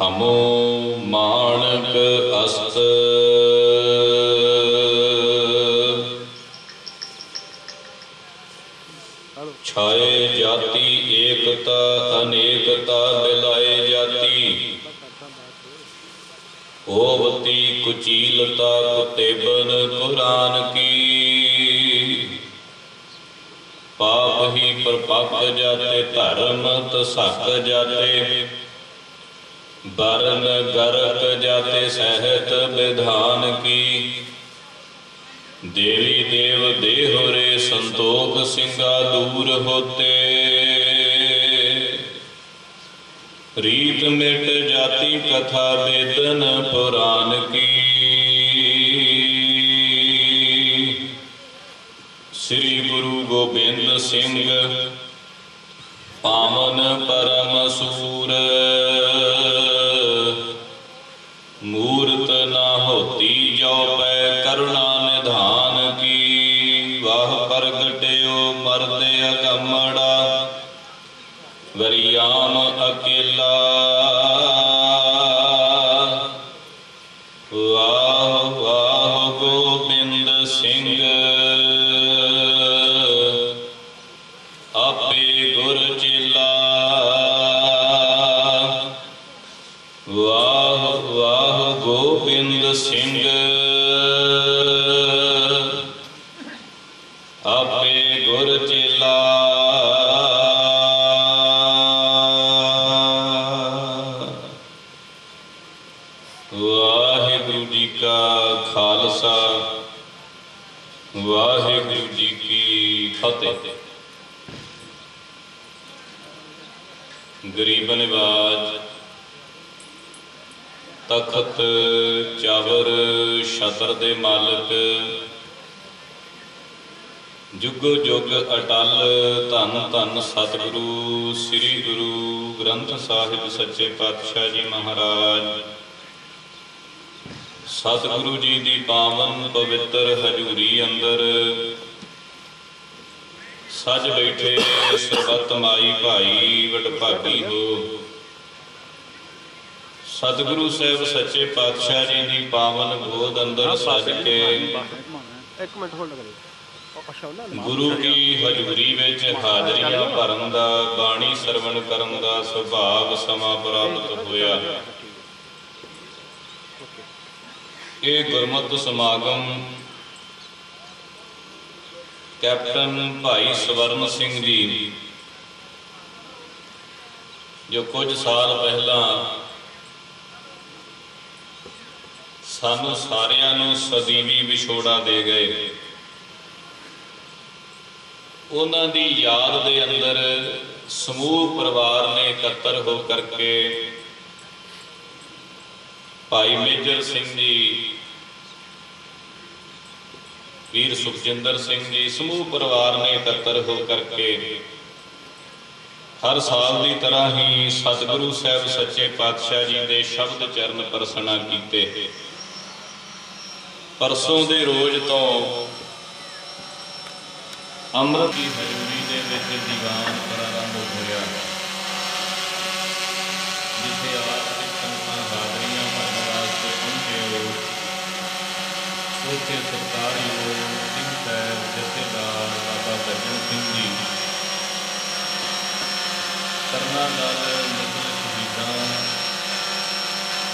ਹਮੋ ਮਾਣਕ ਅਸਤ। ਛਾਏ ਜਾਤੀ ਏਕਤਾ ਅਨੇਕਤਾ ਬਿਲਾਏ ਜਾਤੀ। ਹੋਵਤੀ ਕੁਚੀਲਤਾ ਕੁਤੇਬਨ ਕੁਰਾਨ ਕੀ। ਪਾਪ ਹੀ ਪਰਪੱਕ ਜਾਤੇ, ਧਰਮ ਤਸਕ ਜਾਤੇ। ਬਰਨ ਗਰਕ ਜਾਤੇ ਸਹਿਤ ਵਿਧਾਨ ਕੀ। ਦੇਵੀ ਦੇਵ ਦੇਹੁ ਰੇ ਸੰਤੋਖ ਸਿੰਘਾ ਦੂਰ ਹੋਤੇ। ਰੀਤ ਮਿਟ ਜਾਤੀ ਕਥਾ ਵੇਦਨ ਪੁਰਾਨ ਕੀ। ਸ੍ਰੀ ਗੁਰੂ ਗੋਬਿੰਦ ਸਿੰਘ, ਪਾਵਨ ਪਰਮ ਸੂਰ। ਮਰਦੇ ਅਕਮੜਾ ਵਰਿਆਮ ਅਕੇਲਾ। ਵਾਹ ਵਾਹ ਗੋਬਿੰਦ ਸਿੰਘ। ਆਪੇ ਗੁਰ ਚੇਲਾ। ਵਾਹ ਵਾਹ ਗੋਬਿੰਦ ਸਿੰਘ। ਖਾਲਸਾ। ਵਾਹਿਗੁਰੂ ਜੀ ਕੀ ਫਤਿਹ। ਗਰੀਬ ਨਿਵਾਜ, ਤਖਤ ਚਾਵਰ, ਛਤਰ ਦੇ ਮਾਲਕ, ਜੁਗੋ ਜੁਗ ਅਟਲ ਧੰਨ ਧੰਨ ਸਤਿਗੁਰੂ, ਸ੍ਰੀ ਗੁਰੂ ਗ੍ਰੰਥ ਸਾਹਿਬ ਸੱਚੇ ਪਾਤਸ਼ਾਹ ਜੀ ਮਹਾਰਾਜ। ਸਤਿਗੁਰੂ ਜੀ ਦੀ ਪਾਵਨ ਪਵਿੱਤਰ ਹਜੂਰੀ ਅੰਦਰ। ਸੱਜ ਬੈਠੇ ਸਰਬੱਤ ਮਾਈ ਭਾਈ ਵਡਭਾਗੀ ਹੋ। ਸਤਿਗੁਰੂ ਸਾਹਿਬ ਸੱਚੇ ਪਾਤਸ਼ਾਹ ਜੀ ਦੀ ਪਾਵਨ ਗੋਦ ਅੰਦਰ ਸੱਜ ਕੇ ਇੱਕ ਮਿੰਟ ਹੋਲਡ ਕਰਿਓ। ਗੁਰੂ ਕੀ ਹਜ਼ੂਰੀ ਵਿੱਚ ਹਾਜ਼ਰੀਆਂ ਭਰਨ ਦਾ ਬਾਣੀ ਸਰਵਣ ਕਰਨ ਦਾ ਸੁਭਾਗ ਸਮਾਂ ਪ੍ਰਾਪਤ ਹੋਇਆ। ਇਹ ਗੁਰਮਤਿ ਸਮਾਗਮ ਕੈਪਟਨ ਭਾਈ ਸਵਰਨ ਸਿੰਘ ਜੀ, ਜੋ ਕੁਝ ਸਾਲ ਪਹਿਲਾਂ ਸਾਨੂੰ ਸਾਰਿਆਂ ਨੂੰ ਸਦੀਵੀ ਵਿਛੋੜਾ ਦੇ ਗਏ। ਉਹਨਾਂ ਦੀ ਯਾਦ ਦੇ ਅੰਦਰ ਸਮੂਹ ਪਰਿਵਾਰ ਨੇ ਇਕੱਤਰ ਹੋ ਕਰਕੇ ਭਾਈ ਮੇਜਰ ਸਿੰਘ ਜੀ, ਵੀਰ ਸੁਖਜਿੰਦਰ ਸਿੰਘ ਜੀ, ਸਮੂਹ ਪਰਿਵਾਰ ਨੇ ਇਕੱਤਰ ਹੋ ਕਰਕੇ ਹਰ ਸਾਲ ਦੀ ਤਰ੍ਹਾਂ ਹੀ ਸਤਿਗੁਰੂ ਸਾਹਿਬ ਸੱਚੇ ਪਾਤਸ਼ਾਹ ਜੀ ਦੇ ਸ਼ਬਦ ਚਰਨ ਪਰਸਣਾ ਕੀਤੇ। ਪਰਸੋਂ ਦੇ ਰੋਜ਼ ਤੋਂ ਅੰਮ੍ਰਿਤ ਦੀ ਹਜ਼ੂਰੀ ਦੇ ਵਿੱਚ ਦੀਵਾਨ ਪ੍ਰਾਰੰਭ ਹੋਇਆ ਜਿੱਥੇ ਆਪ ਸਰਕਾਰ ਸਰਕਾਰਯੋਗ ਸਿੰਘ ਸਾਹਿਬ, ਜਥੇਦਾਰ ਬਾਬਾ ਗਰਜਨ ਸਿੰਘ ਜੀ। ਕਰਨਾ ਦਲ ਮੁਸਲਿਮ ਸ਼ਹੀਦਾਂ,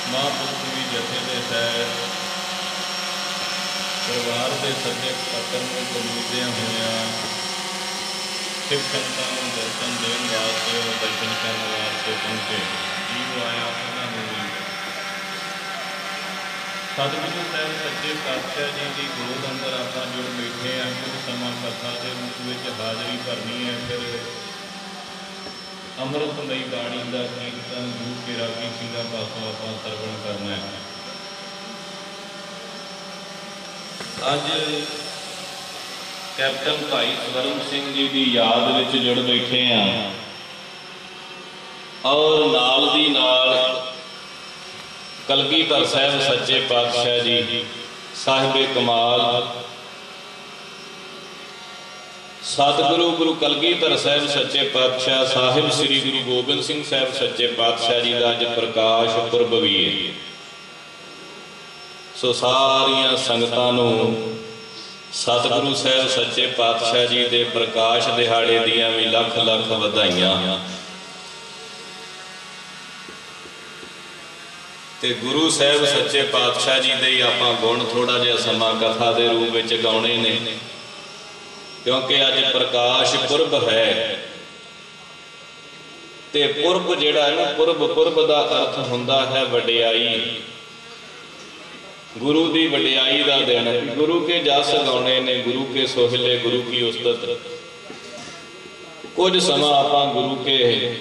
ਮਹਾਂਪੁਰਖੀ ਜਥੇ ਦੇ ਸਾਹਿਬ। ਪਰਿਵਾਰ ਦੇ ਸੱਜੇ ਪੱਤਰ ਨੂੰ ਕਬੂਲਦਿਆਂ ਹੋਇਆਂ ਸਿੱਖ ਸੰਤਾਂ ਨੂੰ ਦਰਸ਼ਨ ਦੇਣ ਵਾਸਤੇ ਦਰਸ਼ਨ ਕਰਨ ਵਾਸਤੇ ਪਹੁੰਚੇ। ਜੀਵ ਆਇਆ ਸਤਿਗੁਰੂ ਸਾਹਿਬ ਸੱਚੇ ਪਾਤਸ਼ਾਹ ਜੀ ਦੀ ਗੋਦ ਅੰਦਰ ਆਪਾਂ ਜੁੜ ਬੈਠੇ ਆ, ਕੁਝ ਸਮਾਂ ਕਥਾ ਦੇ ਮੁਖ ਵਿੱਚ ਹਾਜ਼ਰੀ ਭਰਨੀ ਹੈ, ਫਿਰ ਅੰਮ੍ਰਿਤਮਈ ਬਾਣੀ ਦਾ ਕੀਰਤਨ ਗੁਰੂ ਕੇ ਰਾਗੀ ਸਿੰਘਾਂ ਪਾਸੋਂ ਆਪਾਂ ਸਰਵਣ ਕਰਨਾ ਹੈ। ਅੱਜ ਕੈਪਟਨ ਭਾਈ ਸਵਰਨ ਸਿੰਘ ਜੀ ਦੀ ਯਾਦ ਵਿੱਚ ਜੁੜ ਬੈਠੇ ਆ। ਔਰ ਨਾਲ ਦੀ ਨਾਲ ਕਲਗੀਧਰ ਸਾਹਿਬ ਸੱਚੇ ਪਾਤਸ਼ਾਹ ਜੀ, ਸਾਹਿਬੇ ਕਮਾਲ। ਸਤਿਗੁਰੂ ਗੁਰੂ ਕਲਗੀਧਰ ਸਾਹਿਬ ਸੱਚੇ ਪਾਤਸ਼ਾਹ, ਸਾਹਿਬ ਸ੍ਰੀ ਗੁਰੂ ਗੋਬਿੰਦ ਸਿੰਘ ਸਾਹਿਬ ਸੱਚੇ ਪਾਤਸ਼ਾਹ ਜੀ ਦਾ ਅੱਜ ਪ੍ਰਕਾਸ਼ ਪੁਰਬ ਵੀ ਹੈ ਸੋ ਸਾਰੀਆਂ ਸੰਗਤਾਂ ਨੂੰ ਸਤਿਗੁਰੂ ਸਾਹਿਬ ਸੱਚੇ ਪਾਤਸ਼ਾਹ ਜੀ ਦੇ ਪ੍ਰਕਾਸ਼ ਦਿਹਾੜੇ ਦੀਆਂ ਵੀ ਲੱਖ ਲੱਖ ਵਧਾਈਆਂ। ਤੇ ਗੁਰੂ ਸਾਹਿਬ ਸੱਚੇ ਪਾਤਸ਼ਾਹ ਜੀ ਦੇ ਹੀ ਆਪਾਂ ਗੁਣ ਥੋੜਾ ਜਿਹਾ ਸਮਾਂ ਕਥਾ ਦੇ ਰੂਪ ਵਿੱਚ ਗਾਉਣੇ ਨੇ। ਕਿਉਂਕਿ ਅੱਜ ਪ੍ਰਕਾਸ਼ ਪੁਰਬ ਹੈ। ਤੇ ਪੁਰਬ ਜਿਹੜਾ ਹੈ ਨਾ, ਪੁਰਬ ਪੁਰਬ ਦਾ ਅਰਥ ਹੁੰਦਾ ਹੈ ਵਡਿਆਈ। ਗੁਰੂ ਦੀ ਵਡਿਆਈ ਦਾ ਦਿਨ ਹੈ। ਗੁਰੂ ਕੇ ਜਸ ਗਾਉਣੇ ਨੇ, ਗੁਰੂ ਕੇ ਸੋਹਲੇ, ਗੁਰੂ ਕੀ ਉਸਤਤ। ਕੁਝ ਸਮਾਂ ਆਪਾਂ ਗੁਰੂ ਕੇ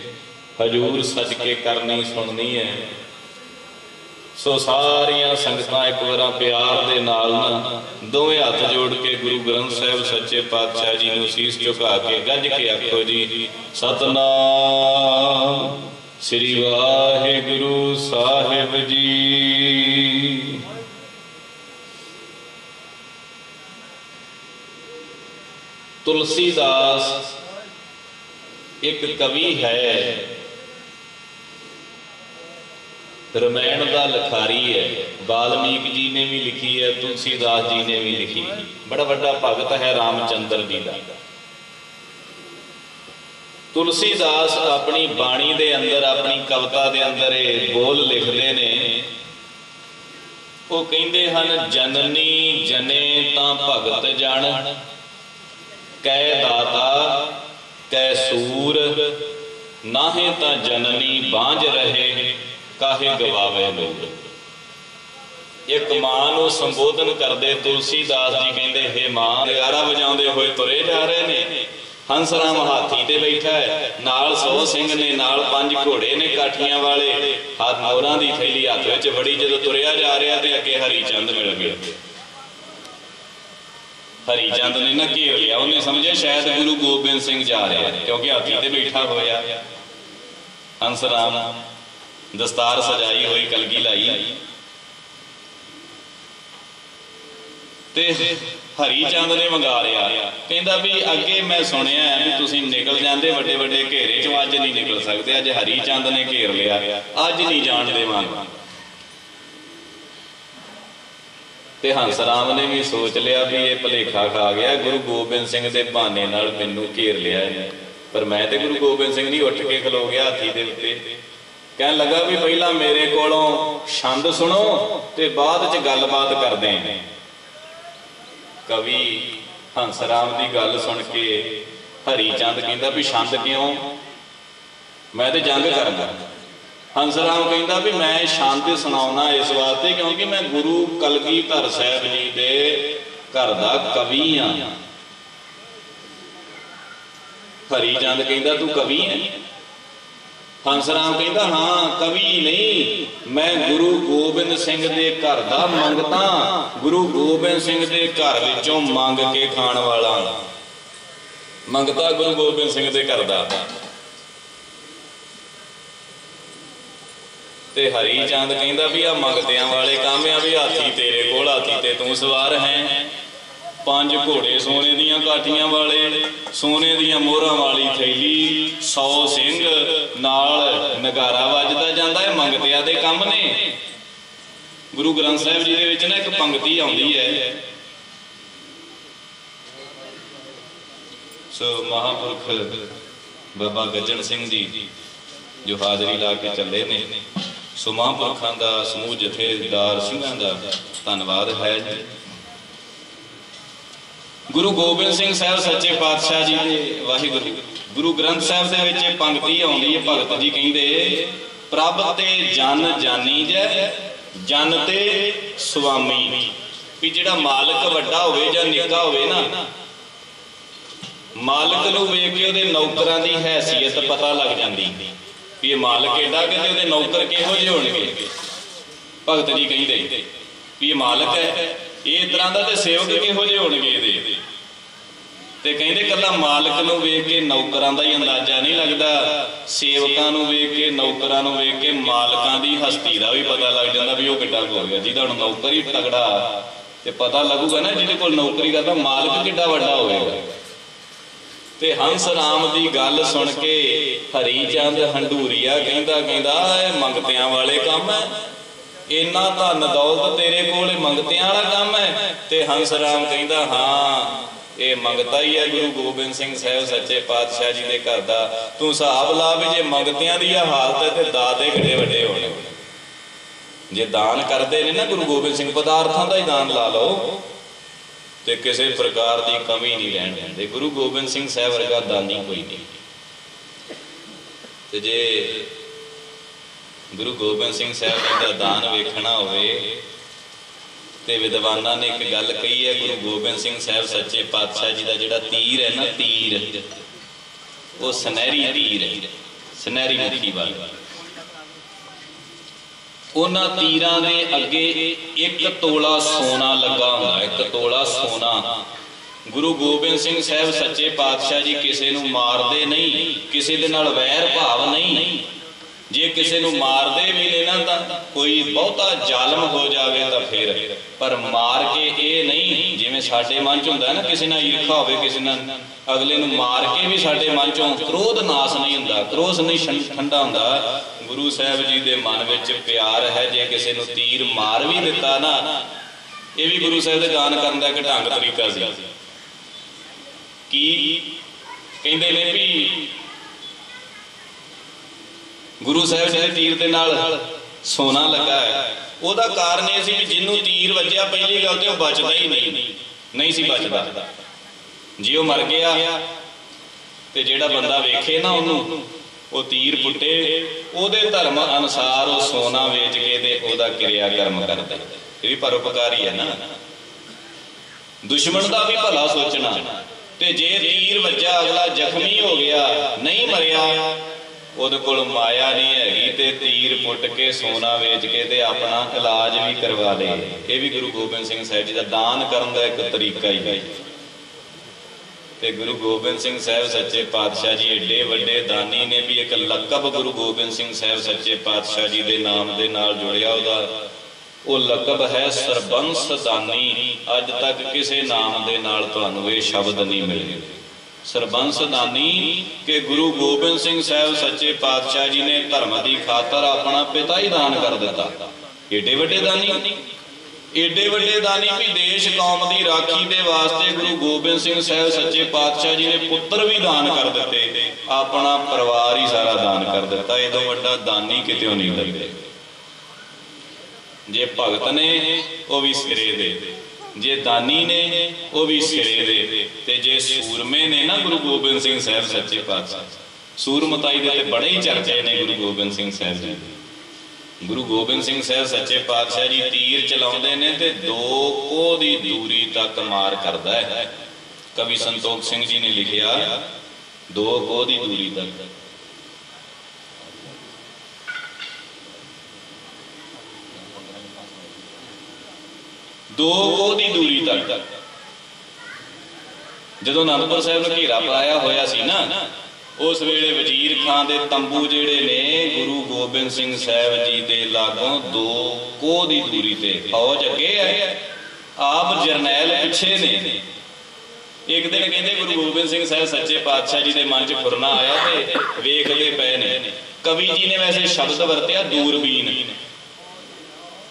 ਹਜੂਰ ਸੱਜ ਕੇ ਕਰਨੀ ਸੁਣਨੀ ਹੈ। ਸੋ ਸਾਰੀਆਂ ਸੰਗਤਾਂ ਇੱਕ ਵਾਰਾਂ ਪਿਆਰ ਦੇ ਨਾਲ ਨਾ ਦੋਵੇਂ ਹੱਥ ਜੋੜ ਕੇ ਗੁਰੂ ਗ੍ਰੰਥ ਸਾਹਿਬ ਸੱਚੇ ਪਾਤਸ਼ਾਹ ਜੀ ਨੂੰ ਸੀਸ ਝੁਕਾ ਕੇ ਗੱਜ ਕੇ ਆਖੋ ਜੀ, ਸਤਨਾਮ ਸ੍ਰੀ ਵਾਹਿਗੁਰੂ ਸਾਹਿਬ ਜੀ। ਤੁਲਸੀਦਾਸ ਇੱਕ ਕਵੀ ਹੈ ਰਮਾਇਣ ਦਾ ਲਖਾਰੀ ਹੈ। ਬਾਲਮੀਕ ਜੀ ਨੇ ਵੀ ਲਿਖੀ ਹੈ, ਤੁਲਸੀਦਾਸ ਜੀ ਨੇ ਵੀ ਲਿਖੀ ਬੜਾ ਵੱਡਾ ਭਗਤ ਹੈ ਰਾਮਚੰਦਰ ਜੀ ਦਾ। ਤੁਲਸੀਦਾਸ ਆਪਣੀ ਬਾਣੀ ਦੇ ਅੰਦਰ, ਆਪਣੀ ਕਵਿਤਾ ਦੇ ਅੰਦਰ ਇਹ ਬੋਲ ਲਿਖਦੇ ਨੇ। ਉਹ ਕਹਿੰਦੇ ਹਨ, ਜਨਨੀ ਜਨੇ ਤਾਂ ਭਗਤ ਜਾਣ ਕੈ ਦਾਤਾ, ਕੈ ਸੂਰ, ਨਾਹੇ ਤਾਂ ਜਨਨੀ ਬਾਝ ਰਹੇ। ਕਾਹੇ ਗਵਾਵੇ ਲੋਕ ਇੱਕ ਮਾਂ ਨੂੰ ਸੰਬੋਧਨ ਕਰਦੇ ਤੁਲਸੀਦਾਸ ਜੀ ਕਹਿੰਦੇ, ਹੇ ਮਾਂ, ਨਗਾਰਾ ਵਜਾਉਂਦੇ ਹੋਏ ਤੁਰੇ ਜਾ ਰਹੇ ਨੇ। ਹੰਸਰਾਮ ਹਾਥੀ ਤੇ ਬੈਠਾ ਹੈ। ਨਾਲ 100 ਸਿੰਘ ਨੇ, ਨਾਲ ਪੰਜ ਘੋੜੇ ਨੇ ਕਾਠੀਆਂ ਵਾਲੇ। ਹੱਥ ਮੋਰਾਂ ਦੀ ਥੈਲੀ ਹੱਥ ਵਿੱਚ ਵੜੀ, ਜਦੋਂ ਤੁਰਿਆ ਜਾ ਰਿਹਾ ਤੇ ਅੱਗੇ ਹਰੀ ਚੰਦ ਮਿਲ ਗਿਆ। ਹਰੀ ਚੰਦ ਨੇ ਨਾ ਕੀ ਲਿਆ। ਉਹਨੇ ਸਮਝਿਆ, ਸ਼ਾਇਦ ਗੁਰੂ ਗੋਬਿੰਦ ਸਿੰਘ ਜਾ ਰਿਹਾ ਕਿਉਂਕਿ ਹਾਥੀ ਤੇ ਬੈਠਾ ਹੋਇਆ ਹੰਸਰਾਮ ਦਸਤਾਰ ਸਜਾਈ ਹੋਈ, ਕਲਗੀ ਲਾਈ। ਤੇ ਹਰੀ ਚੰਦ ਨੇ ਮੰਗਾ ਕਹਿੰਦਾ ਵੀ ਅੱਗੇ ਮੈਂ ਸੁਣਿਆ ਵੀ ਤੁਸੀਂ ਨਿਕਲ ਜਾਂਦੇ ਵੱਡੇ ਵੱਡੇ ਘੇਰੇ ਚੋਂ, ਅੱਜ ਨਹੀਂ ਨਿਕਲ ਸਕਦੇ। ਅੱਜ ਹਰੀ ਚੰਦ ਨੇ ਘੇਰ ਲਿਆ। ਅੱਜ ਨਹੀਂ ਜਾਣ ਦੇਵਾਂਗਾ। ਤੇ ਹੰਸ ਰਾਮ ਨੇ ਵੀ ਸੋਚ ਲਿਆ ਵੀ ਇਹ ਭਲੇਖਾ ਖਾ ਗਿਆ। ਗੁਰੂ ਗੋਬਿੰਦ ਸਿੰਘ ਦੇ ਬਹਾਨੇ ਨਾਲ ਮੈਨੂੰ ਘੇਰ ਲਿਆ। ਇਹਨੇ ਪਰ ਮੈਂ ਤੇ ਗੁਰੂ ਗੋਬਿੰਦ ਸਿੰਘ ਨਹੀਂ, ਉੱਠ ਕੇ ਖਲੋ ਗਿਆ ਹਾਥੀ ਦੇ ਉੱਤੇ। ਕਹਿਣ ਲੱਗਾ ਵੀ ਪਹਿਲਾਂ ਮੇਰੇ ਕੋਲੋਂ ਛੰਦ ਸੁਣੋ ਤੇ ਬਾਅਦ ਚ ਗੱਲਬਾਤ ਕਰਦੇ ਆਂ ਕਵੀ ਹੰਸਰਾਮ ਦੀ ਗੱਲ ਸੁਣ ਕੇ ਹਰੀ ਚੰਦ ਕਹਿੰਦਾ ਵੀ ਛੰਦ ਕਿਉਂ? ਮੈਂ ਤੇ ਜੰਗ ਕਰਦਾ। ਹੰਸਰਾਮ ਕਹਿੰਦਾ ਵੀ ਮੈਂ ਛੰਦ ਸੁਣਾਉਣਾ ਇਸ ਵਾਸਤੇ ਕਿਉਂਕਿ ਮੈਂ ਗੁਰੂ ਕਲਗੀਧਰ ਸਾਹਿਬ ਜੀ ਦੇ ਘਰ ਦਾ ਕਵੀ ਆ ਹਰੀ ਚੰਦ ਕਹਿੰਦਾ, ਤੂੰ ਕਵੀ ਹੈ? ਹੰਸਰਾਮ ਕਹਿੰਦਾ, ਹਾਂ, ਕਵੀ ਨਹੀਂ, ਮੈਂ ਗੁਰੂ ਗੋਬਿੰਦ ਸਿੰਘ ਦੇ ਘਰ ਦਾ ਮੰਗਤਾ, ਗੁਰੂ ਗੋਬਿੰਦ ਸਿੰਘ ਦੇ ਘਰ ਵਿੱਚੋਂ ਮੰਗ ਕੇ ਖਾਣ ਵਾਲਾ ਮੰਗਤਾ ਗੁਰੂ ਗੋਬਿੰਦ ਸਿੰਘ ਦੇ ਘਰ ਦਾ। ਤੇ ਹਰੀ ਚੰਦ ਕਹਿੰਦਾ ਵੀ ਆ ਮੰਗਦਿਆਂ ਵਾਲੇ ਕੰਮ ਆ, ਵੀ ਹਾਥੀ ਤੇਰੇ ਕੋਲ, ਹਾਥੀ ਤੇ ਤੂੰ ਸਵਾਰ ਹੈ। ਪੰਜ ਘੋੜੇ ਸੋਨੇ ਦੀਆਂ ਕਾਠੀਆਂ ਵਾਲੇ, ਸੋਨੇ ਦੀਆਂ ਮੋਹਰਾਂ ਵਾਲੀ ਥੈਲੀ 100 ਸਿੰਘ, ਨਾਲ ਨਗਾਰਾ ਵੱਜਦਾ ਜਾਂਦਾ ਹੈ, ਮੰਗਤਿਆਂ ਦੇ ਕੰਮ ਨੇ। ਗੁਰੂ ਗ੍ਰੰਥ ਸਾਹਿਬ ਜੀ ਦੇ ਵਿੱਚ ਨਾ ਇੱਕ ਪੰਕਤੀ ਆਉਂਦੀ ਹੈ। ਸੋ ਮਹਾਪੁਰਖ ਬਾਬਾ ਗੱਜਣ ਸਿੰਘ ਜੀ, ਜੋ ਹਾਜ਼ਰੀ ਲਾ ਕੇ ਚੱਲੇ ਨੇ, ਸੋ ਮਹਾਂਪੁਰਖਾਂ ਦਾ ਸਮੂਹ ਜਥੇਦਾਰ ਸਿੰਘਾਂ ਦਾ ਧੰਨਵਾਦ ਹੈ ਗੁਰੂ ਗੋਬਿੰਦ ਸਿੰਘ ਸਾਹਿਬ ਸੱਚੇ ਪਾਤਸ਼ਾਹ ਜੀ, ਵਾਹਿਗੁਰੂ। ਗੁਰੂ ਗ੍ਰੰਥ ਸਾਹਿਬ ਦੇ ਵਿੱਚ ਇਹ ਪੰਕਤੀ ਆਉਂਦੀ ਹੈ, ਭਗਤ ਜੀ ਕਹਿੰਦੇ, ਪ੍ਰਭ ਤੇ ਜਨ ਜਾਨੀ ਜੈ, ਜਨ ਤੇ ਸੁਆਮੀ। ਵੀ ਜਿਹੜਾ ਮਾਲਕ ਵੱਡਾ ਹੋਵੇ ਜਾਂ ਨਿੱਕਾ ਹੋਵੇ ਨਾ, ਮਾਲਕ ਨੂੰ ਵੇਖ ਕੇ ਉਹਦੇ ਨੌਕਰਾਂ ਦੀ ਹੈਸੀਅਤ ਪਤਾ ਲੱਗ ਜਾਂਦੀ। ਵੀ ਇਹ ਮਾਲਕ ਏਡਾ ਕਿ ਉਹਦੇ ਨੌਕਰ ਕਿਹੋ ਜਿਹੇ ਹੋਣਗੇ? ਭਗਤ ਜੀ ਕਹਿੰਦੇ, ਵੀ ਇਹ ਮਾਲਕ ਹੈ ਇਹ ਤਰ੍ਹਾਂ ਦਾ ਤੇ ਸੇਵਕ ਕਿਹੋ ਜਿਹੇ ਹੋਣਗੇ ਇਹਦੇ? ਤੇ ਕਹਿੰਦੇ ਕੱਲਾ ਮਾਲਕ ਨੂੰ ਵੇਖ ਕੇ ਨੌਕਰਾਂ ਦਾ ਹੀ ਅੰਦਾਜ਼ਾ ਨਹੀਂ ਲੱਗਦਾ। ਸੇਵਕਾਂ ਨੂੰ ਵੇਖ ਕੇ, ਨੌਕਰਾਂ ਨੂੰ ਵੇਖ ਕੇ, ਮਾਲਕਾਂ ਦੀ ਹਸਤੀ ਦਾ ਵੀ ਪਤਾ ਲੱਗ ਜਾਂਦਾ ਵੀ ਉਹ ਕਿੱਡਾ ਹੋ ਗਿਆ। ਜਿਹਦਾ ਹੁਣ ਨੌਕਰ ਹੀ ਤਗੜਾ ਤੇ ਪਤਾ ਲੱਗੂਗਾ ਨਾ ਜਿਹਦੇ ਕੋਲ ਨੌਕਰੀ ਕਰਦਾ, ਮਾਲਕ ਕਿੱਡਾ ਵੱਡਾ ਹੋਵੇਗਾ। ਤੇ ਹੰਸ ਰਾਮ ਦੀ ਗੱਲ ਸੁਣ ਕੇ ਹਰੀ ਚੰਦ ਹੰਡੂਰੀਆ ਕਹਿੰਦਾ ਕਹਿੰਦਾ ਇਹ ਮੰਗਤਿਆਂ ਵਾਲੇ ਕੰਮ ਹੈ। ਇੰਨਾ ਧਨ ਦੌਲਤ ਤੇਰੇ ਕੋਲ ਮੰਗਤਿਆਂ ਵਾਲਾ ਕੰਮ ਹੈ। ਤੇ ਹੰਸ ਰਾਮ ਕਹਿੰਦਾ, ਹਾਂ, ਇਹ ਮੰਗਤਾ ਹੀ ਹੈ ਗੁਰੂ ਗੋਬਿੰਦ ਸਿੰਘ ਸਾਹਿਬ ਸੱਚੇ ਪਾਤਸ਼ਾਹ ਜੀ ਦੇ ਘਰ ਦਾ। ਤੂੰ ਹਿਸਾਬ ਲਾ ਵੀ ਜੇ ਮੰਗਤਿਆਂ ਦੀ ਆ ਹਾਲਤ ਹੈ ਤੇ ਦਾਦੇ ਕਿੱਡੇ ਵੱਡੇ ਹੋਣੇ। ਜੇ ਦਾਨ ਕਰਦੇ ਨੇ ਨਾ ਗੁਰੂ ਗੋਬਿੰਦ ਸਿੰਘ, ਪਦਾਰਥਾਂ ਦਾ ਹੀ ਦਾਨ ਲਾ ਲਓ। ਤੇ ਕਿਸੇ ਪ੍ਰਕਾਰ ਦੀ ਕਮੀ ਨਹੀਂ ਰਹਿਣ ਦਿੰਦੇ। ਗੁਰੂ ਗੋਬਿੰਦ ਸਿੰਘ ਸਾਹਿਬ ਵਰਗਾ ਦਾਨੀ ਕੋਈ ਨਹੀਂ। ਤੇ ਜੇ ਗੁਰੂ ਗੋਬਿੰਦ ਸਿੰਘ ਸਾਹਿਬ ਜੀ ਦਾ ਦਾਨ ਵੇਖਣਾ ਹੋਵੇ ਤੇ ਵਿਦਵਾਨਾਂ ਨੇ ਇੱਕ ਗੱਲ ਕਹੀ ਹੈ, ਗੁਰੂ ਗੋਬਿੰਦ ਸਿੰਘ ਸਾਹਿਬ ਸੱਚੇ ਪਾਤਸ਼ਾਹ ਜੀ ਦਾ ਜਿਹੜਾ ਤੀਰ ਹੈ ਨਾ ਤੀਰ, ਉਹ ਸੁਨਹਿਰੀ ਤੀਰ ਹੈ, ਸੁਨਹਿਰੀ ਮੁਖੀ ਵਾਲਾ। ਉਹਨਾਂ ਤੀਰਾਂ ਦੇ ਅੱਗੇ ਇੱਕ ਤੋਲਾ ਸੋਨਾ ਲੱਗਾ ਹੁੰਦਾ ਇੱਕ ਤੋਲਾ ਸੋਨਾ। ਗੁਰੂ ਗੋਬਿੰਦ ਸਿੰਘ ਸਾਹਿਬ ਸੱਚੇ ਪਾਤਸ਼ਾਹ ਜੀ ਕਿਸੇ ਨੂੰ ਮਾਰਦੇ ਨਹੀਂ, ਕਿਸੇ ਦੇ ਨਾਲ ਵੈਰ ਭਾਵ ਨਹੀਂ। ਜੇ ਕਿਸੇ ਨੂੰ ਮਾਰਦੇ ਵੀ ਨੇ ਨਾ ਤਾਂ ਕੋਈ ਬਹੁਤਾ ਜ਼ਾਲਮ ਹੋ ਜਾਵੇ ਤਾਂ ਫਿਰ। ਪਰ ਮਾਰ ਕੇ ਇਹ ਨਹੀਂ, ਜਿਵੇਂ ਸਾਡੇ ਮਨ ਚ ਹੁੰਦਾ ਨਾ, ਕਿਸੇ ਨਾਲ ਈਰਖਾ ਹੋਵੇ, ਕਿਸੇ ਨਾਲ ਅਗਲੇ ਨੂੰ ਮਾਰ ਕੇ ਵੀ ਸਾਡੇ ਮਨ ਚੋਂ ਕ੍ਰੋਧ ਨਾਸ ਨਹੀਂ ਹੁੰਦਾ, ਕ੍ਰੋਧ ਨਹੀਂ ਠੰਡਾ ਹੁੰਦਾ। ਗੁਰੂ ਸਾਹਿਬ ਜੀ ਦੇ ਮਨ ਵਿੱਚ ਪਿਆਰ ਹੈ, ਜੇ ਕਿਸੇ ਨੂੰ ਤੀਰ ਮਾਰ ਵੀ ਦਿੱਤਾ ਨਾ, ਇਹ ਵੀ ਗੁਰੂ ਸਾਹਿਬ ਦੇ ਗਾਨ ਕਰਨ ਦਾ ਇੱਕ ਢੰਗ ਤਰੀਕਾ ਸੀ। ਕੀ? ਕਹਿੰਦੇ ਨੇ ਵੀ ਗੁਰੂ ਸਾਹਿਬ ਜੀ ਦੇ ਤੀਰ ਦੇ ਨਾਲ ਸੋਨਾ ਲੱਗਾ ਹੈ, ਉਹਦਾ ਕਾਰਨ ਇਹ ਸੀ ਵੀ ਜਿਹਨੂੰ ਤੀਰ ਵੱਜਿਆ ਪਹਿਲੀ ਗੱਲ ਤੇ ਉਹ ਬਚਦਾ ਹੀ ਨਹੀਂ। ਨਹੀਂ ਸੀ ਬਚਦਾ। ਜੇ ਉਹ ਮਰ ਗਿਆ ਤੇ ਜਿਹੜਾ ਬੰਦਾ ਵੇਖੇ ਨਾ ਉਹਨੂੰ, ਉਹ ਤੀਰ ਪੁੱਟੇ, ਉਹਦੇ ਧਰਮ ਅਨੁਸਾਰ ਉਹ ਸੋਨਾ ਵੇਚ ਕੇ ਤੇ ਉਹਦਾ ਕਿਰਿਆ ਕਰਮ ਕਰਦਾ। ਇਹ ਵੀ ਪਰਉਪਕਾਰੀ ਹੈ ਨਾ। ਦੁਸ਼ਮਣ ਦਾ ਵੀ ਭਲਾ ਸੋਚਣਾ। ਤੇ ਜੇ ਤੀਰ ਵੱਜਾ ਅਗਲਾ ਜ਼ਖਮੀ ਹੋ ਗਿਆ, ਨਹੀਂ ਮਰਿਆ ਉਹਦੇ ਕੋਲ ਮਾਇਆ ਨਹੀਂ ਹੈਗੀ ਤੇ ਤੀਰ ਪੁੱਟ ਕੇ ਸੋਨਾ ਵੇਚ ਕੇ ਤੇ ਆਪਣਾ ਇਲਾਜ ਵੀ ਕਰਵਾ ਲਏ ਇਹ ਵੀ ਗੁਰੂ ਗੋਬਿੰਦ ਸਿੰਘ ਸਾਹਿਬ ਜੀ ਦਾ ਦਾਨ ਕਰਨ ਦਾ ਇੱਕ ਤਰੀਕਾ ਹੀ ਹੈ। ਤੇ ਗੁਰੂ ਗੋਬਿੰਦ ਸਿੰਘ ਸਾਹਿਬ ਸੱਚੇ ਪਾਤਸ਼ਾਹ ਜੀ ਏਡੇ ਵੱਡੇ ਦਾਨੀ ਨੇ ਵੀ ਇੱਕ ਲਕਬ ਗੁਰੂ ਗੋਬਿੰਦ ਸਿੰਘ ਸਾਹਿਬ ਸੱਚੇ ਪਾਤਸ਼ਾਹ ਜੀ ਦੇ ਨਾਮ ਦੇ ਨਾਲ ਜੁੜਿਆ ਉਹਦਾ। ਉਹ ਲਕਬ ਹੈ ਸਰਬੰਸ ਦਾਨੀ। ਅੱਜ ਤੱਕ ਕਿਸੇ ਨਾਮ ਦੇ ਨਾਲ ਤੁਹਾਨੂੰ ਇਹ ਸ਼ਬਦ ਨਹੀਂ ਮਿਲਿਆ ਸਰਬੰਸ ਦਾਨੀ ਕਿ ਗੁਰੂ ਗੋਬਿੰਦ ਸਿੰਘ ਸਾਹਿਬ ਸੱਚੇ ਪਾਤਸ਼ਾਹ ਜੀ ਨੇ ਧਰਮ ਦੀ ਖਾਤਰ ਆਪਣਾ ਪਿਤਾ ਹੀ ਦਾਨ ਕਰ ਦਿੱਤਾ। ਏਡੇ ਵੱਡੇ ਦਾਨੀ? ਏਡੇ ਵੱਡੇ ਦਾਨੀ ਵੀ ਦੇਸ਼ ਕੌਮ ਦੀ ਰਾਖੀ ਦੇ ਵਾਸਤੇ ਗੁਰੂ ਗੋਬਿੰਦ ਸਿੰਘ ਸਾਹਿਬ ਸੱਚੇ ਪਾਤਸ਼ਾਹ ਜੀ ਨੇ ਪੁੱਤਰ ਵੀ ਦਾਨ ਕਰ ਦਿੱਤੇ। ਆਪਣਾ ਪਰਿਵਾਰ ਹੀ ਸਾਰਾ ਦਾਨ ਕਰ ਦਿੱਤਾ। ਇਹਦੋਂ ਵੱਡਾ ਦਾਨੀ ਕਿਤੇ ਨਹੀਂ ਲੱਭੇ ਜੇ ਭਗਤ ਨੇ, ਉਹ ਵੀ ਸਿਰੇ ਦੇ। ਜੇ ਦਾਨੀ ਨੇ, ਉਹ ਵੀ ਸਿਰੇ ਦੇ। ਤੇ ਜੇ ਸੂਰਮੇ ਨੇ ਨਾ ਗੁਰੂ ਗੋਬਿੰਦ ਸਿੰਘ ਸਾਹਿਬ ਸੱਚੇ ਪਾਤਸ਼ਾਹ। ਸੂਰਮਤਾਈ ਦੇ ਤੇ ਬੜੇ ਹੀ ਚਰਚੇ ਨੇ ਗੁਰੂ ਗੋਬਿੰਦ ਸਿੰਘ ਸਾਹਿਬ ਜੀ। ਦੇ ਗੁਰੂ ਗੋਬਿੰਦ ਸਿੰਘ ਸਾਹਿਬ ਸੱਚੇ ਪਾਤਸ਼ਾਹ ਜੀ ਤੀਰ ਚਲਾਉਂਦੇ ਨੇ ਤੇ ਦੋ ਕੋਹ ਦੀ ਦੂਰੀ ਤੱਕ ਮਾਰ ਕਰਦਾ ਹੈ। ਕਵੀ ਸੰਤੋਖ ਸਿੰਘ ਜੀ ਨੇ ਲਿਖਿਆ, ਦੋ ਕੋਹ ਦੀ ਦੂਰੀ ਤੱਕ। ਦੋ ਕੋਹ ਦੀ ਦੂਰੀ ਤੱਕ। ਜਦੋਂ ਅਨੰਦਪੁਰ ਸਾਹਿਬ ਨੂੰ ਘੇਰਾ ਪਾਇਆ ਹੋਇਆ ਸੀ ਨਾ, ਉਸ ਵੇਲੇ ਵਜ਼ੀਰ ਖਾਨ ਦੇ ਤੰਬੂ ਜਿਹੜੇ ਨੇ, ਗੁਰੂ ਗੋਬਿੰਦ ਸਿੰਘ ਸਾਹਿਬ ਜੀ ਦੇ ਲਾਗੋਂ ਦੋ ਕੋਹ ਦੀ ਦੂਰੀ ਤੇ, ਫੌਜ ਅੱਗੇ ਹੈ ਆਪ ਜਰਨੈਲ ਪਿੱਛੇ ਨੇ। ਇੱਕ ਦਿਨ ਕਹਿੰਦੇ ਗੁਰੂ ਗੋਬਿੰਦ ਸਿੰਘ ਸਾਹਿਬ ਸੱਚੇ ਪਾਤਸ਼ਾਹ ਜੀ ਦੇ ਮਨ 'ਚ ਫੁਰਨਾ ਆਇਆ ਤੇ ਵੇਖਦੇ ਪਏ ਨੇ। ਕਵੀ ਜੀ ਨੇ ਵੈਸੇ ਸ਼ਬਦ ਵਰਤਿਆ ਦੂਰਬੀਨ।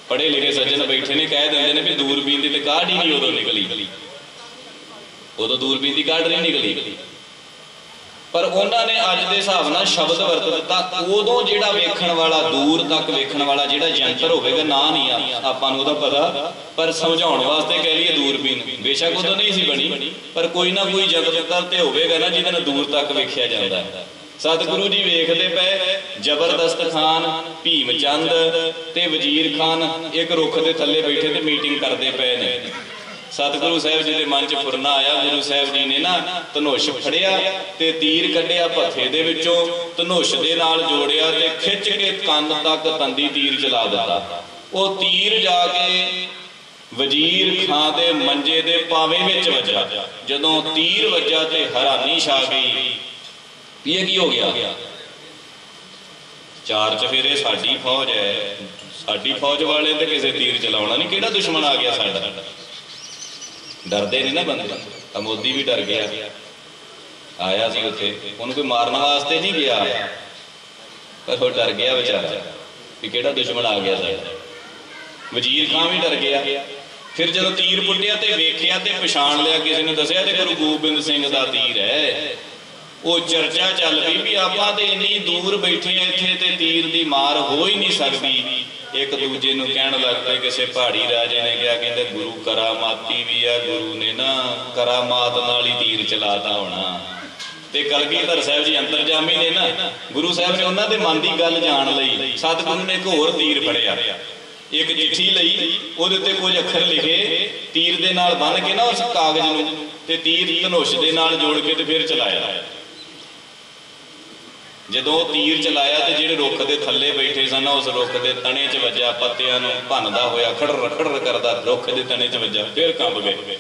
ਪੜੇ ਲਿਖੇ ਸੱਜਣ ਬੈਠੇ ਨੇ, ਕਹਿ ਦਿੰਦੇ ਨੇ ਵੀ ਦੂਰਬੀਨ ਦੀ ਤੇ ਕਾਢ ਹੀ ਨਹੀਂ ਉਦੋਂ ਨਿਕਲੀ। ਉਦੋਂ ਦੂਰਬੀਨ ਦੀ ਕਾਢ ਨਹੀਂ ਨਿਕਲੀ। ਪਰ ਉਹਨਾਂ ਨੇ ਅੱਜ ਦੇ ਹਿਸਾਬ ਨਾਲ ਸ਼ਬਦ ਵਰਤ ਦਿੱਤਾ, ਉਦੋਂ ਜਿਹੜਾ ਵੇਖਣ ਵਾਲਾ ਦੂਰ ਤੱਕ ਵੇਖਣ ਵਾਲਾ ਜਿਹੜਾ ਯੰਤਰ ਹੋਵੇਗਾ, ਨਾ ਨਹੀਂ ਆ, ਆਪਾਂ ਨੂੰ ਉਹਦਾ ਪਤਾ। ਪਰ ਸਮਝਾਉਣ ਵਾਸਤੇ ਕਹਿ ਲਈਏ ਦੂਰਬੀਨ ਬੇਸ਼ੱਕ ਉਦੋਂ ਨਹੀਂ ਸੀ ਬਣੀ, ਪਰ ਕੋਈ ਨਾ ਕੋਈ ਯੰਤਰ ਤੇ ਹੋਵੇਗਾ ਨਾ ਜਿਹਦੇ ਨਾਲ ਦੂਰ ਤੱਕ ਵੇਖਿਆ ਜਾਂਦਾ ਹੈ। ਸਤਿਗੁਰੂ ਜੀ ਵੇਖਦੇ ਪਏ, ਜ਼ਬਰਦਸਤ ਖਾਨ, ਭੀਮ ਚੰਦ ਤੇ ਵਜ਼ੀਰ ਖਾਨ ਇੱਕ ਰੁੱਖ ਦੇ ਥੱਲੇ ਬੈਠੇ ਤੇ ਮੀਟਿੰਗ ਕਰਦੇ ਪਏ ਨੇ। ਸਤਿਗੁਰੂ ਸਾਹਿਬ ਜੀ ਦੇ ਮਨ 'ਚ ਫੁਰਨਾ ਆਇਆ, ਗੁਰੂ ਸਾਹਿਬ ਜੀ ਨੇ ਨਾ ਧਨੁਸ਼ ਫੜਿਆ ਤੇ ਤੀਰ ਕੱਢਿਆ ਭੱਥੇ ਦੇ ਵਿੱਚੋਂ, ਧਨੁਸ਼ ਦੇ ਨਾਲ ਜੋੜਿਆ ਤੇ ਖਿੱਚ ਕੇ ਕੰਨ ਤੱਕ ਤੰਦੀ ਤੀਰ ਚਲਾ ਦਿੱਤਾ। ਉਹ ਤੀਰ ਜਾ ਕੇ ਵਜ਼ੀਰ ਖਾਂ ਦੇ ਮੰਜੇ ਦੇ ਪਾਵੇ ਵਿੱਚ ਵੱਜਾ। ਜਦੋਂ ਤੀਰ ਵੱਜਾ ਤੇ ਹੈਰਾਨੀ ਛਾ ਗਈ ਵੀ ਇਹ ਕੀ ਹੋ ਗਿਆ? ਚਾਰ ਚਫੇਰੇ ਸਾਡੀ ਫੌਜ ਹੈ। ਸਾਡੀ ਫੌਜ ਵਾਲੇ ਤੇ ਕਿਸੇ ਤੀਰ ਚਲਾਉਣਾ ਨਹੀਂ। ਕਿਹੜਾ ਦੁਸ਼ਮਣ ਆ ਗਿਆ ਸਾਡਾ? ਡਰਦੇ ਨਹੀਂ ਨਾ ਬੰਦੇ। ਤਾਂ ਮੋਦੀ ਵੀ ਡਰ ਗਿਆ। ਆਇਆ ਸੀ ਉੱਥੇ। ਉਹਨੂੰ ਕੋਈ ਮਾਰਨ ਵਾਸਤੇ ਨਹੀਂ ਗਿਆ। ਪਰ ਉਹ ਡਰ ਗਿਆ ਵਿਚਾਰਾ। ਕਿ ਕਿਹੜਾ ਦੁਸ਼ਮਣ ਆ ਗਿਆ ਸਾਡਾ? ਵਜ਼ੀਰ ਖਾਨ ਵੀ ਡਰ ਗਿਆ। ਫਿਰ ਜਦੋਂ ਤੀਰ ਪੁੱਟਿਆ ਤੇ ਵੇਖਿਆ ਤੇ ਪਛਾਣ ਲਿਆ। ਕਿਸੇ ਨੇ ਦੱਸਿਆ ਤੇ ਗੁਰੂ ਗੋਬਿੰਦ ਸਿੰਘ ਦਾ ਤੀਰ ਹੈ। ਉਹ ਚਰਚਾ ਚੱਲ ਪਈ ਵੀ ਆਪਾਂ ਤੇ ਇੰਨੀ ਦੂਰ ਬੈਠੇ ਆ ਇੱਥੇ ਤੇ ਤੀਰ ਦੀ ਮਾਰ ਹੋ ਹੀ ਨਹੀਂ ਸਕਦੀ। ਇੱਕ ਦੂਜੇ ਨੂੰ ਕਹਿਣ ਲੱਗ ਪਏ ਕਿਸੇ ਪਹਾੜੀ ਰਾਜੇ ਨੇ ਕਿਹਾ, ਕਹਿੰਦੇ ਗੁਰੂ ਕਰਾਮਾਤੀ ਵੀ ਆ, ਗੁਰੂ ਨੇ ਨਾ ਕਰਾਮਾਤ ਨਾਲ ਹੀ ਤੀਰ ਚਲਾਤਾ ਹੋਣਾ। ਤੇ ਕਲਗੀਧਰ ਸਾਹਿਬ ਜੀ ਅੰਤਰਜਾਮੀ ਨੇ ਨਾ, ਗੁਰੂ ਸਾਹਿਬ ਨੇ ਉਹਨਾਂ ਦੇ ਮਨ ਦੀ ਗੱਲ ਜਾਣ ਲਈ, ਸਤਿਗੁਰੂ ਨੇ ਇੱਕ ਹੋਰ ਤੀਰ ਫੜਿਆ। ਇੱਕ ਚਿੱਠੀ ਲਈ, ਉਹਦੇ ਉੱਤੇ ਕੁਝ ਅੱਖਰ ਲਿਖੇ, ਤੀਰ ਦੇ ਨਾਲ ਬੰਨ ਕੇ ਨਾ ਉਸ ਕਾਗਜ਼ ਨੂੰ, ਤੇ ਤੀਰ ਧਨੁਸ਼ ਦੇ ਨਾਲ ਜੋੜ ਕੇ ਤੇ ਫਿਰ ਚਲਾਇਆ। ਜਦੋਂ ਉਹ ਤੀਰ ਚਲਾਇਆ ਤੇ ਜਿਹੜੇ ਰੁੱਖ ਦੇ ਥੱਲੇ ਬੈਠੇ ਸਨ, ਉਸ ਰੁੱਖ ਦੇ ਤਣੇ 'ਚ ਵੱਜਾ ਪੱਤਿਆਂ ਨੂੰ ਭੰਨਦਾ ਹੋਇਆ ਖੜਰ ਖੜਰ ਕਰਦਾ ਰੁੱਖ ਦੇ ਤਣੇ 'ਚ ਵੱਜਾ ਫਿਰ ਕੰਬ ਗਏ।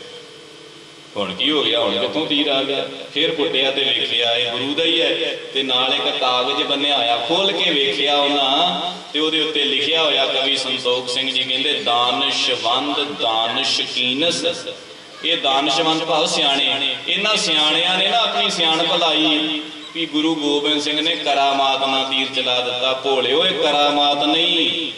ਹੁਣ ਕੀ ਹੋ ਗਿਆ? ਹੁਣ ਕਿੱਥੋਂ ਤੀਰ ਆ ਗਿਆ? ਫਿਰ ਪੁੱਟਿਆ ਤੇ ਵੇਖਿਆ, ਇਹ ਗੁਰੂ ਦਾ ਹੀ ਹੈ। ਤੇ ਨਾਲ ਇੱਕ ਕਾਗਜ਼ ਬੰਨਿਆ ਹੋਇਆ ਖੋਲ ਕੇ ਵੇਖਿਆ ਉਹਨਾਂ, ਤੇ ਉਹਦੇ ਉੱਤੇ ਲਿਖਿਆ ਹੋਇਆ ਕਵੀ ਸੰਤੋਖ ਸਿੰਘ ਜੀ ਕਹਿੰਦੇ ਦਾਨਸ਼ਵੰਦ ਦਾਨਸ਼ਕੀਨਸ ਇਹ ਦਾਨਸ਼ਵੰਦ ਭਾਵ ਸਿਆਣੇ ਇਹਨਾਂ ਸਿਆਣਿਆਂ ਨੇ ਨਾ ਆਪਣੀ ਸਿਆਣਪ ਲਾਈ। ਵੀ ਗੁਰੂ ਗੋਬਿੰਦ ਸਿੰਘ ਨੇ ਕਰਾਮਾਤ ਨਾਲ ਤੀਰ ਚਲਾ ਦਿੱਤਾ। ਭੋਲਿਓ ਇਹ ਕਰਾਮਾਤ ਨਹੀਂ।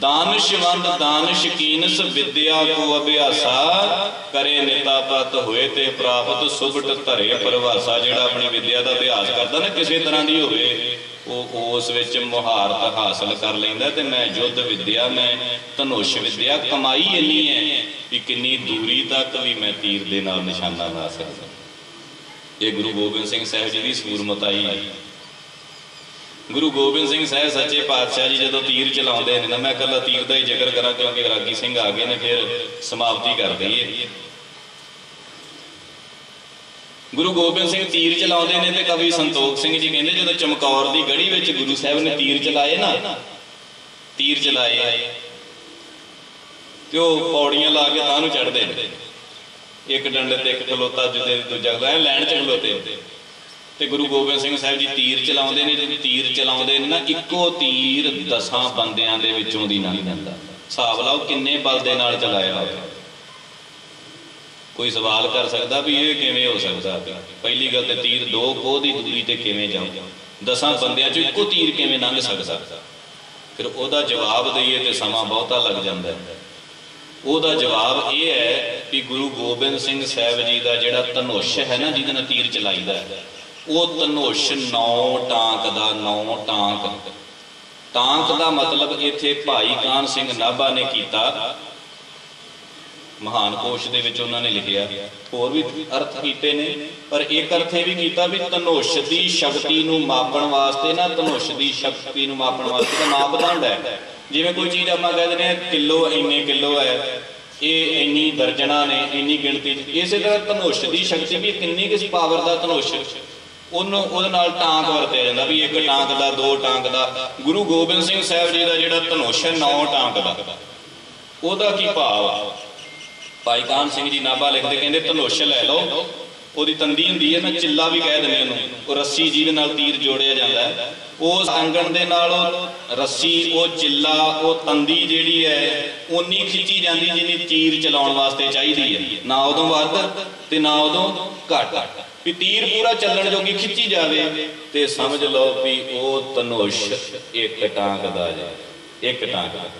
ਦਾਨਸ਼ਵੰਦ ਦਾਨਸ਼ਕੀਨਸ ਵਿਦਿਆ ਕੋ ਅਭਿਆਸਾ। ਕਰੇ ਨਿਤਾਪਤ ਹੋਏ ਤੇ ਪ੍ਰਾਪਤ ਸੁਭਟ ਧਰੇ ਪਰਵਾਸਾ। ਜਿਹੜਾ ਆਪਣੀ ਵਿਦਿਆ ਦਾ ਅਭਿਆਸ ਕਰਦਾ ਨਾ, ਕਿਸੇ ਤਰ੍ਹਾਂ ਦੀ ਹੋਵੇ, ਉਹ ਉਸ ਵਿੱਚ ਮੁਹਾਰਤ ਹਾਸਲ ਕਰ ਲੈਂਦਾ ਤੇ ਮੈਂ ਯੁੱਧ ਵਿਦਿਆ, ਮੈਂ ਧਨੁਸ਼ ਵਿਦਿਆ, ਕਮਾਈ ਇੰਨੀ ਹੈ ਕਿ ਕਿੰਨੀ ਦੂਰੀ ਤੱਕ ਵੀ ਮੈਂ ਤੀਰ ਦੇ ਨਾਲ ਨਿਸ਼ਾਨਾ ਲਾ ਸਕਦਾ। ਇਹ ਗੁਰੂ ਗੋਬਿੰਦ ਸਿੰਘ ਸਾਹਿਬ ਜੀ ਦੀ ਸੂਰਮਤਾਈ ਹੈ ਗੁਰੂ ਗੋਬਿੰਦ ਸਿੰਘ ਸਾਹਿਬ ਸੱਚੇ ਪਾਤਸ਼ਾਹ ਜੀ ਜਦੋਂ ਤੀਰ ਚਲਾਉਂਦੇ ਨੇ ਨਾ ਮੈਂ ਕੱਲਾ ਤੀਰ ਦਾ ਹੀ ਜ਼ਿਕਰ ਕਰਾਂ ਕਿਉਂਕਿ ਰਾਗੀ ਸਿੰਘ ਆ ਗਏ ਨੇ, ਫਿਰ ਸਮਾਪਤੀ ਕਰ ਦਈਏ। ਗੁਰੂ ਗੋਬਿੰਦ ਸਿੰਘ ਤੀਰ ਚਲਾਉਂਦੇ ਨੇ ਤੇ ਕਵੀ ਸੰਤੋਖ ਸਿੰਘ ਜੀ ਕਹਿੰਦੇ ਜਦੋਂ ਚਮਕੌਰ ਦੀ ਗੜੀ ਵਿੱਚ ਗੁਰੂ ਸਾਹਿਬ ਨੇ ਤੀਰ ਚਲਾਏ ਨਾ, ਤੀਰ ਚਲਾਏ, ਤੇ ਉਹ ਪੌੜੀਆਂ ਲਾ ਕੇ ਤਾਂ ਨੂੰ ਚੜਦੇ ਨੇ। ਇੱਕ ਡੰਡੇ ਤੇ ਇੱਕ ਖਲੋਤਾ ਜੁਦੇ ਦੂਜਾ ਖਲੋਤਾ ਲੈਣ ਚ ਖਲੋਤੇ। ਤੇ ਗੁਰੂ ਗੋਬਿੰਦ ਸਿੰਘ ਸਾਹਿਬ ਜੀ ਤੀਰ ਚਲਾਉਂਦੇ ਨੇ ਤੀਰ ਚਲਾਉਂਦੇ ਨੇ ਨਾ, ਇੱਕੋ ਤੀਰ ਦਸਾਂ ਬੰਦਿਆਂ ਦੇ ਵਿੱਚੋਂ ਦੀ ਲੰਘ ਜਾਂਦਾ ਹਿਸਾਬ ਲਾਓ ਕਿੰਨੇ ਬਲ ਦੇ ਨਾਲ ਚਲਾਇਆ ਹੋਇਆ। ਕੋਈ ਸਵਾਲ ਕਰ ਸਕਦਾ ਵੀ ਇਹ ਕਿਵੇਂ ਹੋ ਸਕਦਾ? ਪਹਿਲੀ ਗੱਲ ਤੇ ਤੀਰ ਦੋ ਕੋਹ ਦੀ ਦੂਰੀ ਤੇ ਕਿਵੇਂ ਜਾਊ? ਦਸਾਂ ਬੰਦਿਆਂ ਚੋਂ ਇੱਕੋ ਤੀਰ ਕਿਵੇਂ ਲੰਘ ਸਕਦਾ? ਫਿਰ ਉਹਦਾ ਜਵਾਬ ਦਈਏ ਤੇ ਸਮਾਂ ਬਹੁਤਾ ਲੱਗ ਜਾਂਦਾ ਉਹਦਾ ਜਵਾਬ ਇਹ ਹੈ ਕਿ ਗੁਰੂ ਗੋਬਿੰਦ ਸਿੰਘ ਸਾਹਿਬ ਜੀ ਦਾ ਜਿਹੜਾ ਧਨੁਸ਼ ਹੈ ਨਾ, ਜਿਹਦੇ ਨਾਲ ਤੀਰ ਚਲਾਈਦਾ ਹੈ, ਉਹ ਧਨੁਸ਼ ਨੌ ਟਾਂਕ ਦਾ, ਨੌ ਟਾਂਕ। ਟਾਂਕ ਦਾ ਮਤਲਬ ਇੱਥੇ ਭਾਈ ਕਾਨ ਸਿੰਘ ਨਾਭਾ ਨੇ ਕੀਤਾ? ਮਹਾਨ ਕੋਸ਼ ਦੇ ਵਿੱਚ ਉਹਨਾਂ ਨੇ ਲਿਖਿਆ। ਹੋਰ ਵੀ ਅਰਥ ਕੀਤੇ ਨੇ, ਪਰ ਇੱਕ ਅਰਥ ਇਹ ਵੀ ਕੀਤਾ ਵੀ ਧਨੁਸ਼ ਦੀ ਸ਼ਕਤੀ ਨੂੰ ਮਾਪਣ ਵਾਸਤੇ ਨਾ, ਧਨੁਸ਼ ਦੀ ਸ਼ਕਤੀ ਨੂੰ ਮਾਪਣ ਵਾਸਤੇ ਦਾ ਮਾਪਦੰਡ ਹੈ? ਜਿਵੇਂ ਕੋਈ ਚੀਜ਼ ਆਪਾਂ ਕਹਿ ਦਿੰਦੇ ਆ ਕਿਲੋ ਇੰਨੇ ਕਿਲੋ ਹੈ ਇਹ ਇੰਨੀ ਦਰਜਣਾ ਨੇ, ਇੰਨੀ ਗਿਣਤੀ ਇਸੇ ਤਰ੍ਹਾਂ ਧਨੁਸ਼ ਦੀ ਸ਼ਕਤੀ ਵੀ ਕਿੰਨੀ ਕਿਸ ਪਾਵਰ ਦਾ ਧਨੁਸ਼। ਉਹਨੂੰ, ਉਹਦੇ ਨਾਲ ਟਾਂਕ ਵਰਤਿਆ ਜਾਂਦਾ ਵੀ ਇੱਕ ਟਾਂਕ ਦਾ, ਦੋ ਟਾਂਕ ਦਾ। ਗੁਰੂ ਗੋਬਿੰਦ ਸਿੰਘ ਸਾਹਿਬ ਜੀ ਦਾ ਜਿਹੜਾ ਧਨੁਸ਼ ਹੈ, ਨੌ ਟਾਂਕ ਦਾ। ਉਹਦਾ ਕੀ ਭਾਵ ਆ? ਭਾਈ ਕਾਨ ਸਿੰਘ ਜੀ ਨਾਭਾ ਲਿਖਦੇ ਕਹਿੰਦੇ, ਧਨੁਸ਼ ਲੈ ਲਓ। ਉਹਦੀ ਤੰਦੀ ਹੁੰਦੀ ਹੈ ਨਾ ਚਿੱਲਾ ਵੀ ਕਹਿ ਦਿੰਦੇ ਉਹਨੂੰ। ਉਹ ਰੱਸੀ ਜਿਹਦੇ ਨਾਲ ਤੀਰ ਜੋੜਿਆ ਜਾਂਦਾ ਹੈ। ਉਸ ਅੰਗਣ ਦੇ ਨਾਲ ਉਹ ਰੱਸੀ, ਉਹ ਚਿੱਲਾ, ਉਹ ਤੰਦੀ ਜਿਹੜੀ ਹੈ ਉਨੀ ਖਿੱਚੀ ਜਾਂਦੀ ਜਿੰਨੀ ਤੀਰ ਚਲਾਉਣ ਵਾਸਤੇ ਚਾਹੀਦੀ ਹੈ। ਨਾ ਉਦੋਂ ਵੱਧ ਤੇ ਨਾ ਉਦੋਂ ਘੱਟ। ਵੀ ਤੀਰ ਪੂਰਾ ਚੱਲਣ ਜੋਗੀ ਖਿੱਚੀ ਜਾਵੇ ਤੇ ਸਮਝ ਲਓ ਵੀ ਉਹ ਧਨੁਸ਼ ਇੱਕ ਟਾਂਕ ਦਾ ਜੇ, ਇੱਕ ਟਾਂਕ ਦਾ।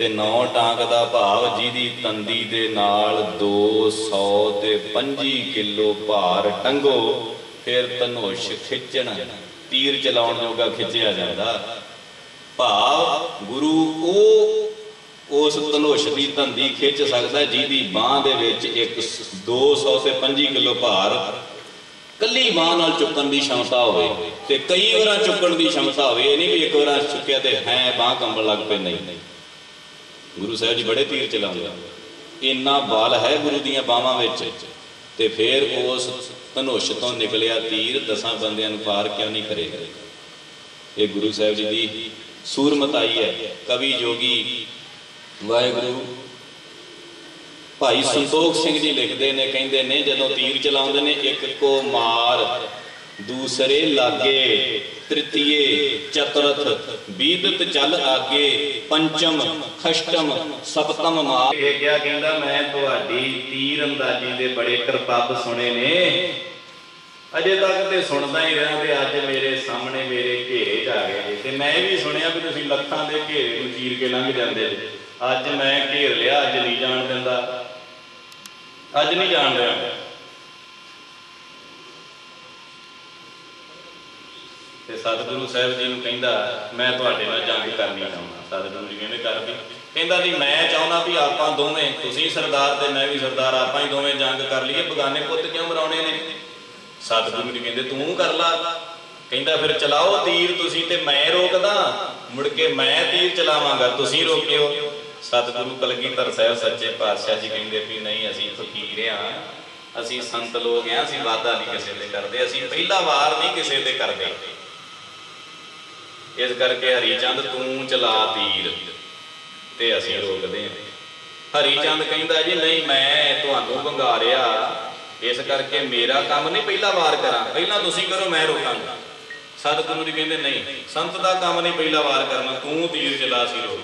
ਤੇ ਨੌ ਟਾਂਕ ਦਾ ਭਾਵ ਜਿਹਦੀ ਤੰਦੀ ਦੇ ਨਾਲ 200 ਤੇ 25 ਕਿਲੋ ਭਾਰ ਟੰਗੋ, ਫਿਰ ਧਨੁਸ਼ ਖਿੱਚਣ, ਤੀਰ ਚਲਾਉਣ ਜੋਗਾ ਖਿੱਚਿਆ ਜਾਂਦਾ। ਭਾਵ ਗੁਰੂ ਉਹ, ਉਸ ਧਨੁਸ਼ ਦੀ ਤੰਦੀ ਖਿੱਚ ਸਕਦਾ ਜਿਹਦੀ ਬਾਹ ਦੇ ਵਿੱਚ ਇੱਕ 200 ਤੇ 25 ਕਿਲੋ ਭਾਰ ਕੱਲੀ ਬਾਹ ਨਾਲ ਚੁੱਕਣ ਦੀ ਸ਼ਮਤਾ ਹੋਵੇ ਤੇ ਕਈ ਵਾਰਾਂ ਚੁੱਕਣ ਦੀ ਸ਼ਮਤਾ ਹੋਵੇ, ਇਹ ਨਹੀਂ ਵੀ ਇੱਕ ਵਾਰ ਚੁੱਕਿਆ ਤੇ ਹੈ, ਬਾਹ ਕੰਬਣ ਲੱਗ ਪਏ, ਨਹੀਂ। ਗੁਰੂ ਸਾਹਿਬ ਜੀ ਬੜੇ ਤੀਰ ਚਲਾਉਂਦੇ ਇੰਨਾ ਬਲ ਹੈ ਗੁਰੂ ਦੀਆਂ ਬਾਹਾਂ ਵਿੱਚ ਤੇ ਫਿਰ ਉਸ ਧਨੁਸ਼ ਤੋਂ ਨਿਕਲਿਆ ਤੀਰ ਦਸਾਂ ਬੰਦਿਆਂ ਨੂੰ ਪਾਰ ਕਿਉਂ ਨਹੀਂ ਕਰੇਗਾ ਇਹ ਗੁਰੂ ਸਾਹਿਬ ਜੀ ਦੀ ਸੂਰਮਤਾਈ ਹੈ। ਕਵੀ ਜੋਗੀ ਵਾਹਿਗੁਰੂ ਭਾਈ ਸੰਤੋਖ ਸਿੰਘ ਜੀ ਲਿਖਦੇ ਨੇ, ਕਹਿੰਦੇ ਨੇ, ਜਦੋਂ ਤੀਰ ਚਲਾਉਂਦੇ ਨੇ, ਇੱਕ ਕੋ ਮਾਰ ਦੂਸਰੇ ਲਾਗੇ, ਤ੍ਰਿਤੀਏ, ਚਤੁਰਥ, ਬੀਦਤ ਚੱਲ ਆਗੇ, ਪੰਚਮ, ਖਸ਼ਟਮ, ਸਪਤਮ ਮਾਰ ਇਹ ਕਿਹਾ ਕਹਿੰਦਾ, ਮੈਂ ਤੁਹਾਡੀ ਤੀਰ ਅੰਦਾਜ਼ੀ ਦੇ ਬੜੇ ਕਰਤੱਵ ਸੁਣੇ ਨੇ। ਅਜੇ ਤੱਕ ਤੇ ਸੁਣਦਾ ਹੀ ਰਿਹਾ ਤੇ ਅੱਜ ਮੇਰੇ ਸਾਹਮਣੇ ਮੇਰੇ ਘੇਰੇ 'ਚ ਆ ਗਏ ਤੇ ਮੈਂ ਵੀ ਸੁਣਿਆ ਵੀ ਤੁਸੀਂ ਲੱਖਾਂ ਦੇ ਘੇਰੇ ਨੂੰ ਚੀਰ ਕੇ ਲੰਘ ਜਾਂਦੇ ਜੀ ਅੱਜ ਮੈਂ ਘੇਰ ਲਿਆ, ਅੱਜ ਨਹੀਂ ਜਾਣ ਦਿੰਦਾ। ਅੱਜ ਨਹੀਂ ਜਾਣ ਰਿਹਾ ਤੇ ਸਤਿਗੁਰੂ ਸਾਹਿਬ ਜੀ ਨੂੰ ਕਹਿੰਦਾ, ਮੈਂ ਤੁਹਾਡੇ ਨਾਲ ਜੰਗ ਕਰਨੀ ਚਾਹੁੰਦਾ। ਸਤਿਗੁਰੂ ਜੀ ਕਹਿੰਦੇ, ਕਰ ਵੀ। ਕਹਿੰਦਾ ਜੀ, ਮੈਂ ਚਾਹੁੰਦਾ ਵੀ ਆਪਾਂ ਦੋਵੇਂ, ਤੁਸੀਂ ਸਰਦਾਰ ਤੇ ਮੈਂ ਵੀ ਸਰਦਾਰ, ਆਪਾਂ ਹੀ ਦੋਵੇਂ ਜੰਗ ਕਰ ਲਈਏ। ਬਗਾਨੇ ਪੁੱਤ ਕਿਉਂ ਮਰਾਉਣੇ ਨੇ? ਸਤਿਗੁਰੂ ਜੀ ਕਹਿੰਦੇ, ਤੂੰ ਕਰ ਲਾ। ਕਹਿੰਦਾ, ਫਿਰ ਚਲਾਓ ਤੀਰ ਤੁਸੀਂ ਤੇ ਮੈਂ ਰੋਕਦਾ। ਮੁੜ ਕੇ ਮੈਂ ਤੀਰ ਚਲਾਵਾਂਗਾ, ਤੁਸੀਂ ਰੋਕਿਓ। ਸਤਿਗੁਰੂ ਕਲਗੀਧਰ ਸਾਹਿਬ ਸੱਚੇ ਪਾਤਸ਼ਾਹ ਜੀ ਕਹਿੰਦੇ ਵੀ ਨਹੀਂ, ਅਸੀਂ ਫਕੀਰ ਆ ਅਸੀਂ ਸੰਤ ਲੋਕ ਆ ਅਸੀਂ ਵਾਦਾ ਨਹੀਂ ਕਿਸੇ ਤੇ ਕਰਦੇ, ਅਸੀਂ ਪਹਿਲਾ ਵਾਰ ਨਹੀਂ ਕਿਸੇ ਤੇ ਕਰਦੇ। ਇਸ ਕਰਕੇ ਹਰੀ ਚੰਦ ਤੂੰ ਚਲਾ ਤੀਰ ਤੇ ਅਸੀਂ ਰੋਕਦੇ ਹਾਂ। ਹਰੀ ਕਹਿੰਦਾ ਜੀ, ਨਹੀਂ, ਮੈਂ ਤੁਹਾਨੂੰ ਵੰਗਾਰਿਆ। ਇਸ ਕਰਕੇ ਮੇਰਾ ਕੰਮ ਨਹੀਂ ਪਹਿਲਾ ਵਾਰ ਕਰਾਂ। ਪਹਿਲਾਂ ਤੁਸੀਂ ਕਰੋ, ਮੈਂ ਰੋਕਾਂਗਾ। ਸਤਿਗੁਰੂ ਜੀ ਕਹਿੰਦੇ, ਨਹੀਂ, ਸੰਤ ਦਾ ਕੰਮ ਨਹੀਂ ਪਹਿਲਾ ਵਾਰ ਕਰਨਾ। ਤੂੰ ਤੀਰ ਚਲਾ ਸੀ ਰੋਕ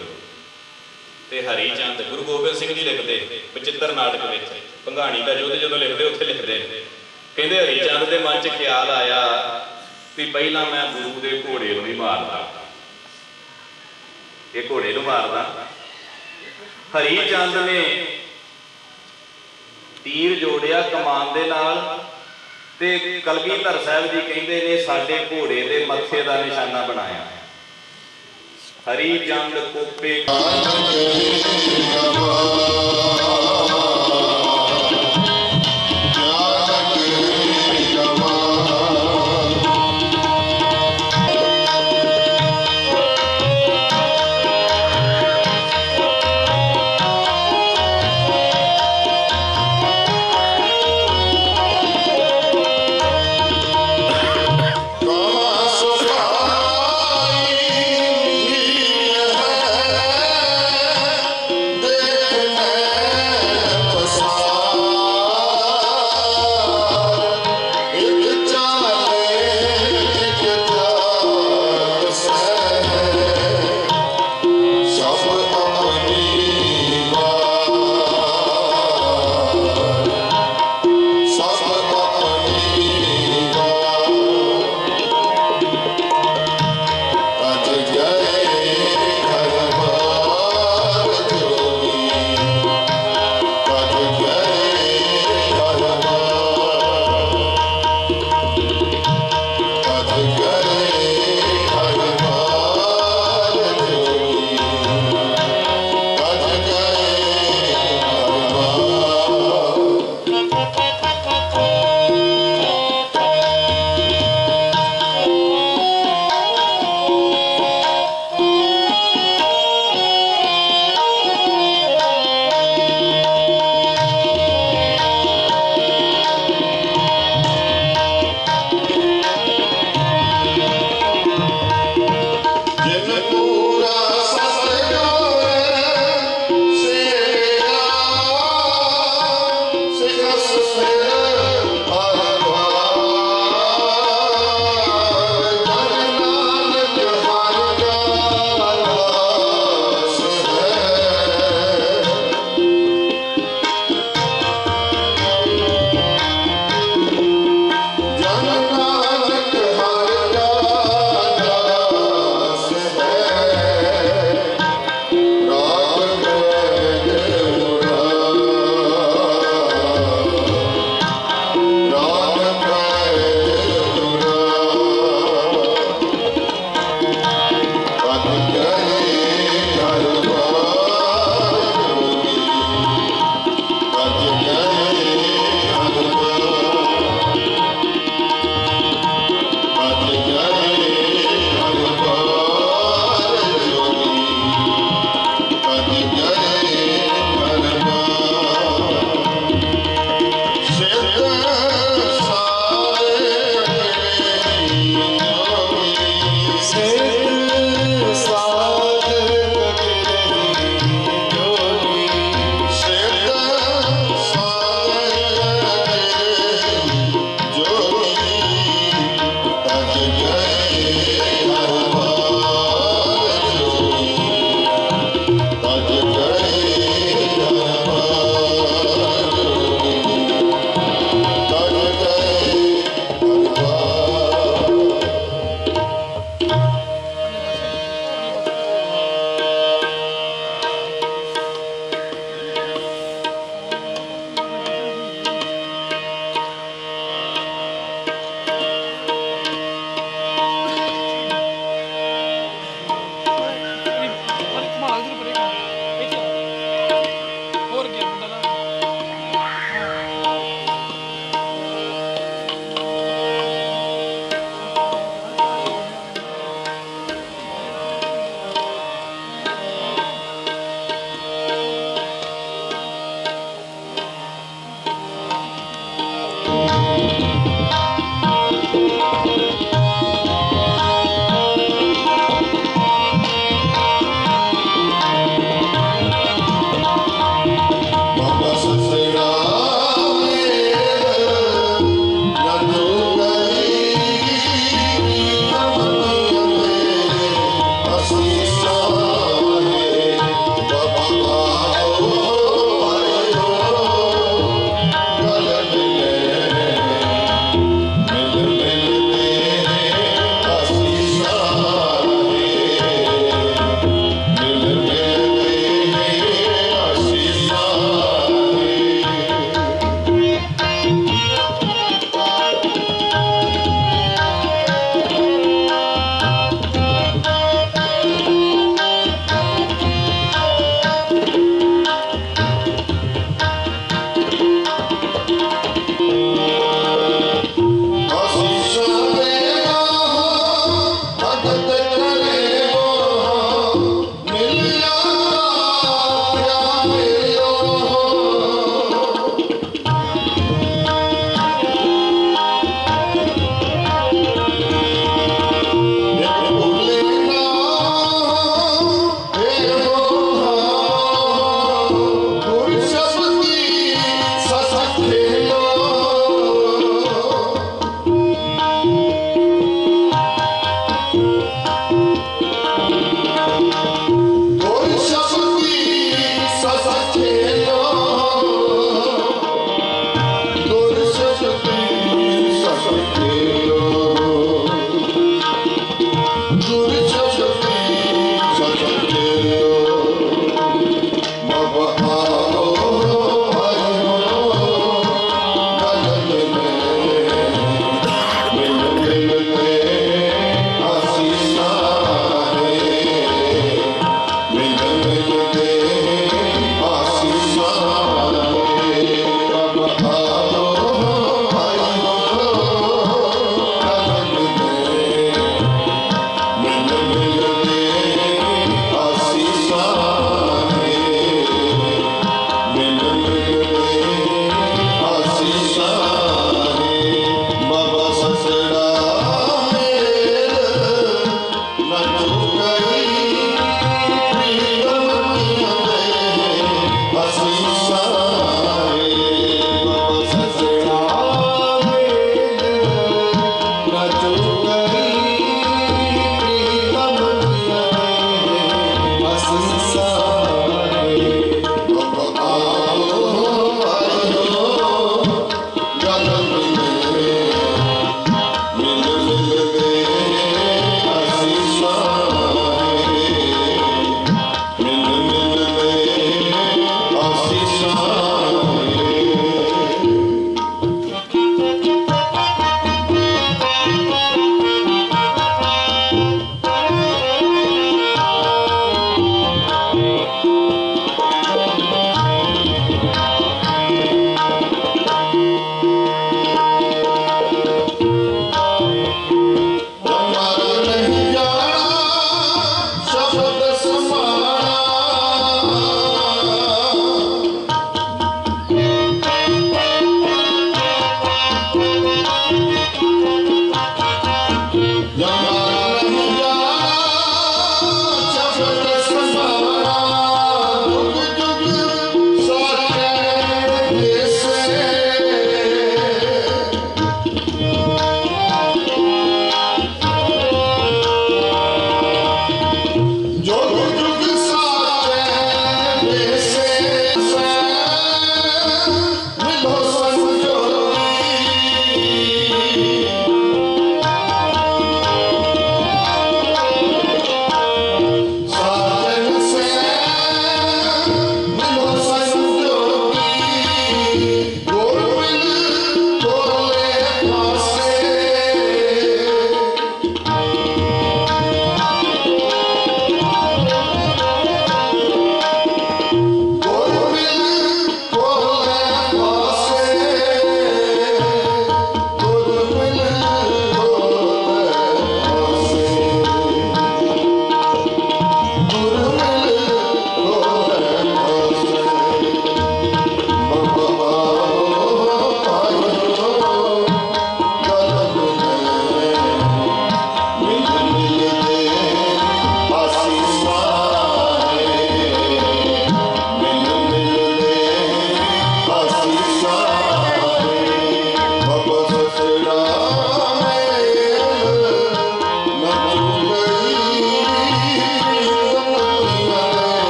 ਤੇ ਹਰੀ ਚੰਦ ਗੁਰੂ ਗੋਬਿੰਦ ਸਿੰਘ ਜੀ ਲਿਖਦੇ, ਪਚਿੱਤਰ ਨਾਟਕ ਵਿੱਚ। ਭੰਗਾਣੀ ਦਾ ਯੁੱਧ ਜਦੋਂ ਲਿਖਦੇ, ਉੱਥੇ ਲਿਖਦੇ ਕਹਿੰਦੇ, ਹਰੀ ਚੰਦ ਦੇ ਮਨ 'ਚ ਖਿਆਲ ਆਇਆ ਵੀ ਪਹਿਲਾਂ ਮੈਂ ਗੁਰੂ ਦੇ ਘੋੜੇ ਨੂੰ ਹੀ ਮਾਰਦਾ। ਇਹ ਘੋੜੇ ਨੂੰ ਮਾਰਦਾ। ਹਰੀ ਚੰਦ ਨੇ ਤੀਰ ਜੋੜਿਆ ਕਮਾਨ ਦੇ ਨਾਲ ਤੇ ਕਲਗੀਧਰ ਸਾਹਿਬ ਜੀ ਕਹਿੰਦੇ ਨੇ, ਸਾਡੇ ਘੋੜੇ ਦੇ ਮੱਥੇ ਦਾ ਨਿਸ਼ਾਨਾ ਬਣਾਇਆ। ਹਰੀ ਚੰਦ ਕੋਪੇ ਦੇ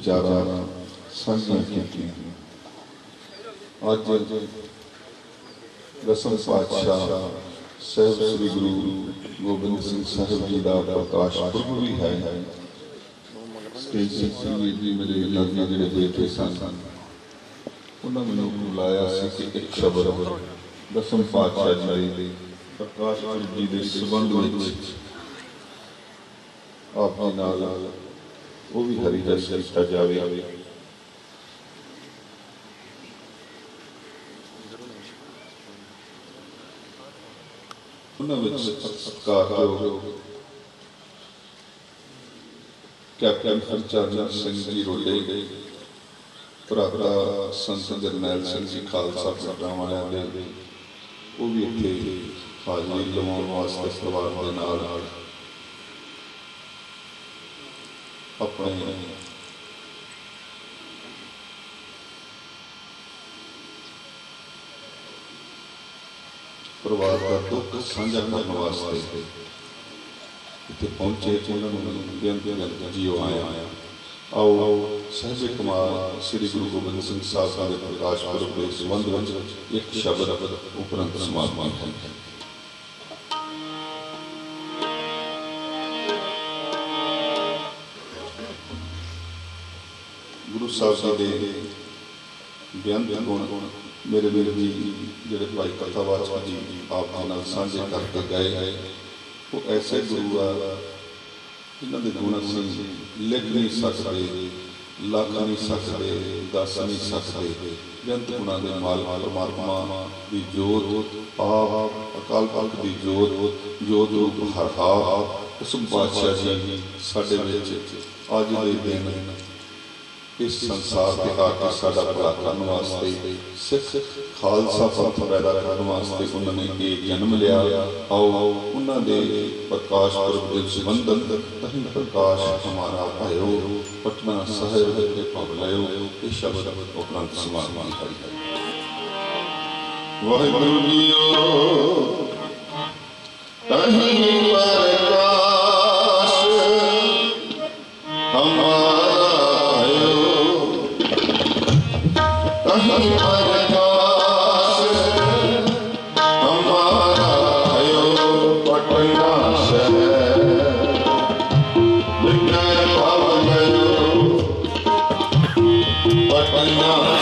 ਵਿਚਾਰਾਂ ਸਾਂਝੀਆਂ ਕੀਤੀਆਂ ਅੱਜ ਦਸਮ ਪਾਤਸ਼ਾਹ ਸਹਿਬ ਸ੍ਰੀ ਗੁਰੂ ਗੋਬਿੰਦ ਸਿੰਘ ਸਾਹਿਬ ਜੀ ਦਾ ਪ੍ਰਕਾਸ਼ ਪੁਰਬ ਵੀ ਹੈ। ਸਟੇਜ ਸਿੰਘ ਜੀ ਮੇਰੇ ਲਾਗੇ ਜਿਹੜੇ ਬੈਠੇ ਸਨ, ਉਹਨਾਂ ਮੈਨੂੰ ਬੁਲਾਇਆ ਸੀ ਕਿ ਇੱਕ ਸ਼ਬਦ ਦਸਮ ਪਾਤਸ਼ਾਹ ਜੀ ਦੇ ਪ੍ਰਕਾਸ਼ ਪੁਰਬ ਜੀ ਦੇ ਸੰਬੰਧ ਵਿੱਚ ਆਪ ਜੀ ਨਾਲ ਉਹ ਵੀ ਹਰੀ ਰਸ ਕੀਤਾ ਜਾਵੇ। ਉਹਨਾਂ ਵਿੱਚ ਸਤਿਕਾਰਯੋਗ ਕੈਪਟਨ ਹਰਚਰਨ ਸਿੰਘ ਜੀ ਰੋਡੇ, ਭਰਾਤਾ ਸੰਤ ਜਰਨੈਲ ਸਿੰਘ ਜੀ ਖਾਲਸਾ ਪ੍ਰੋਗਰਾਮ ਵਾਲਿਆਂ ਦੇ, ਉਹ ਵੀ ਇੱਥੇ ਹਾਜ਼ਰੀ ਲਵਾਉਣ ਵਾਸਤੇ ਪਰਿਵਾਰ ਦੇ ਨਾਲ। ਆਪਣੇ ਪਰਿਵਾਰ ਦਾ ਦੁੱਖ ਸਾਂਝਾ ਕਰਨ ਵਾਸਤੇ ਇੱਥੇ ਪਹੁੰਚੇ ਤੇ ਉਹਨਾਂ ਨੂੰ ਬੇਨਤੀ ਕਰਨ ਜੀਓ ਆਇਆ। ਆਓ, ਸਹਿਜ ਕੁਮਾਰ, ਸ੍ਰੀ ਗੁਰੂ ਗੋਬਿੰਦ ਸਿੰਘ ਸਾਹਿਬ ਦੇ ਪ੍ਰਕਾਸ਼ ਪੁਰਬ ਦੇ ਸੰਬੰਧ ਵਿੱਚ ਇੱਕ ਸ਼ਬਦ ਉਪਰੰਤ ਸਮਾਪਨ ਹੈ ਸਾਹਿਬ ਜੀ ਦੇ ਬੇਅੰਤ ਗੁਣ ਮੇਰੇ ਵੀਰ ਜੀ ਜਿਹੜੇ ਭਾਈ ਕਥਾਵਾਚਕ ਜੀ ਆਪ ਜੀ ਨਾਲ ਸਾਂਝੇ ਕਰਕੇ ਗਏ ਉਹ ਐਸੇ ਗੁਰੂ ਆ ਜਿਨ੍ਹਾਂ ਦੇ ਗੁਣ ਅਸੀਂ ਲਿਖ ਨਹੀਂ ਸਕਦੇ, ਲੱਖ ਨਹੀਂ ਸਕਦੇ, ਦੱਸ ਨਹੀਂ ਸਕਦੇ। ਬੇਅੰਤ ਗੁਣਾਂ ਦੇ ਮਾਲਕ ਪਰਮਾਤਮਾ ਦੀ ਜੋਤ, ਆਪ ਅਕਾਲ ਪੁਰਖ ਦੀ ਜੋਤ ਜੋਤ ਰੂਪ ਹਰਹਾ ਉਸ ਬਾਦਸ਼ਾਹ ਜੀ ਸਾਡੇ ਵਿੱਚ ਅੱਜ ਦੇ ਦਿਨ ਇਸ ਸੰਸਾਰ ਤੇ ਆ ਕੇ ਸਾਡਾ ਭਲਾ ਕਰਨ ਵਾਸਤੇ ਸਿੱਖ ਖਾਲਸਾ ਪੰਥ ਪੈਦਾ ਕਰਨ ਵਾਸਤੇ ਉਹਨਾਂ ਨੇ ਇਹ ਜਨਮ ਲਿਆ। ਆਓ ਉਹਨਾਂ ਦੇ ਪ੍ਰਕਾਸ਼ ਪੁਰਬ ਦੇ ਸੰਬੰਧਨ ਤਹੀਂ ਪ੍ਰਕਾਸ਼ ਹਮਾਰਾ ਭਾਇਓ ਪਟਨਾ ਸਾਹਿਬ ਦੇ ਭਵ ਲਿਓ, ਇਹ ਸ਼ਬਦ ਉਪਰੰਤ ਸਮਾਗਮ ਕਰੀ ਵਾਹਿਗੁਰੂ ਜੀਓ, ਤਹੀਂ ਪ੍ਰਕਾਸ਼ ਪਟਨਾ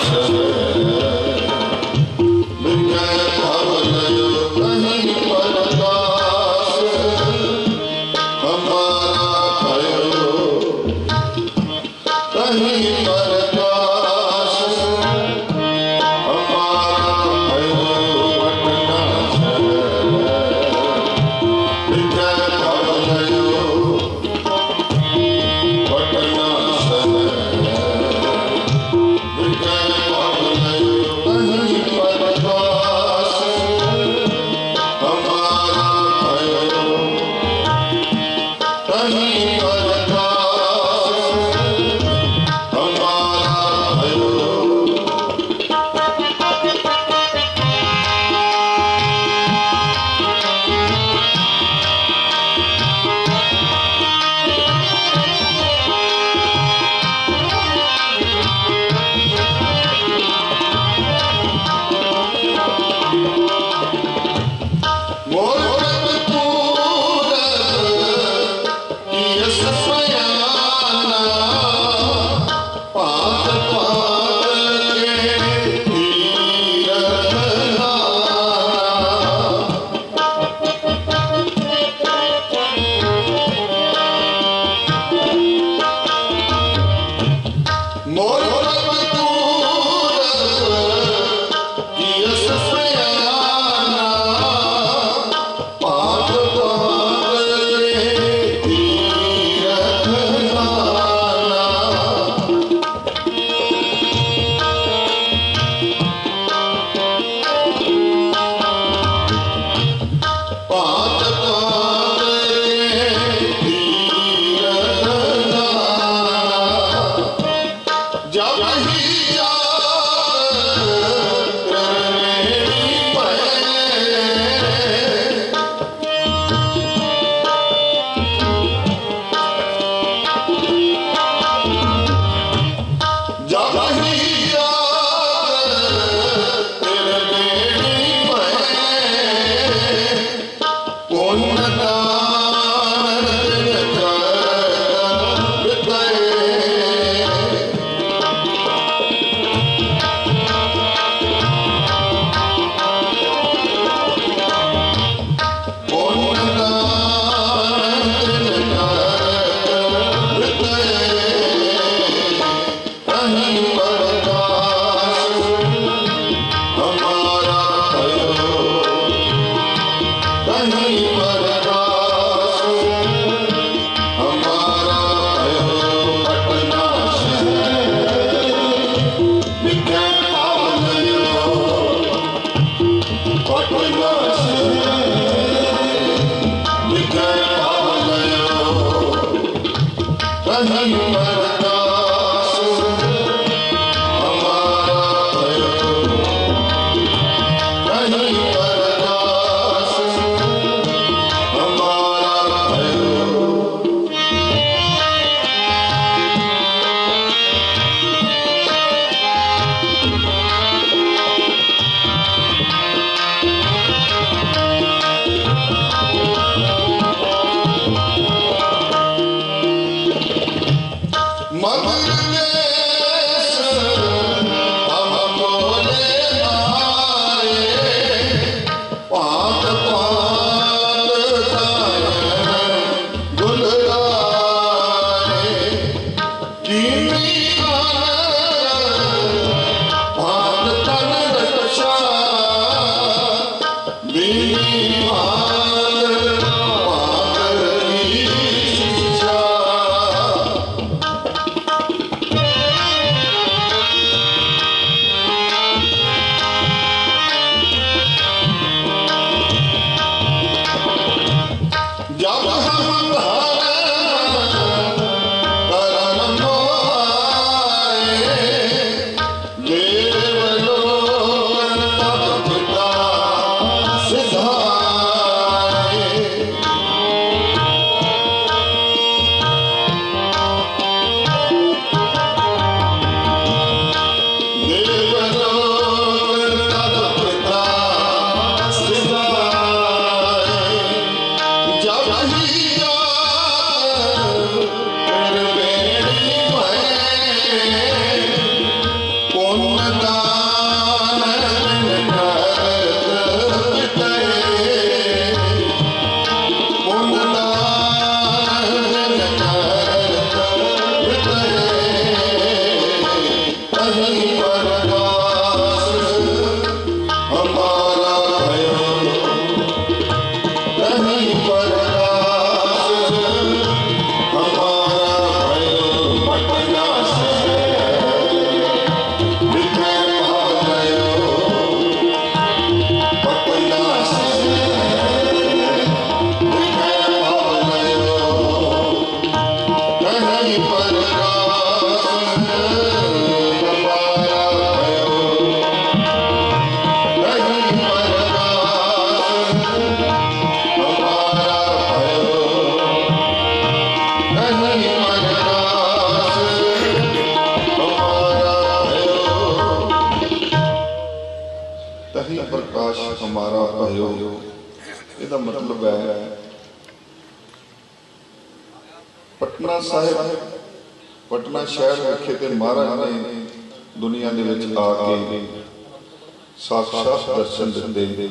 ਦਰਸ਼ਨ ਦਿੱਤੇ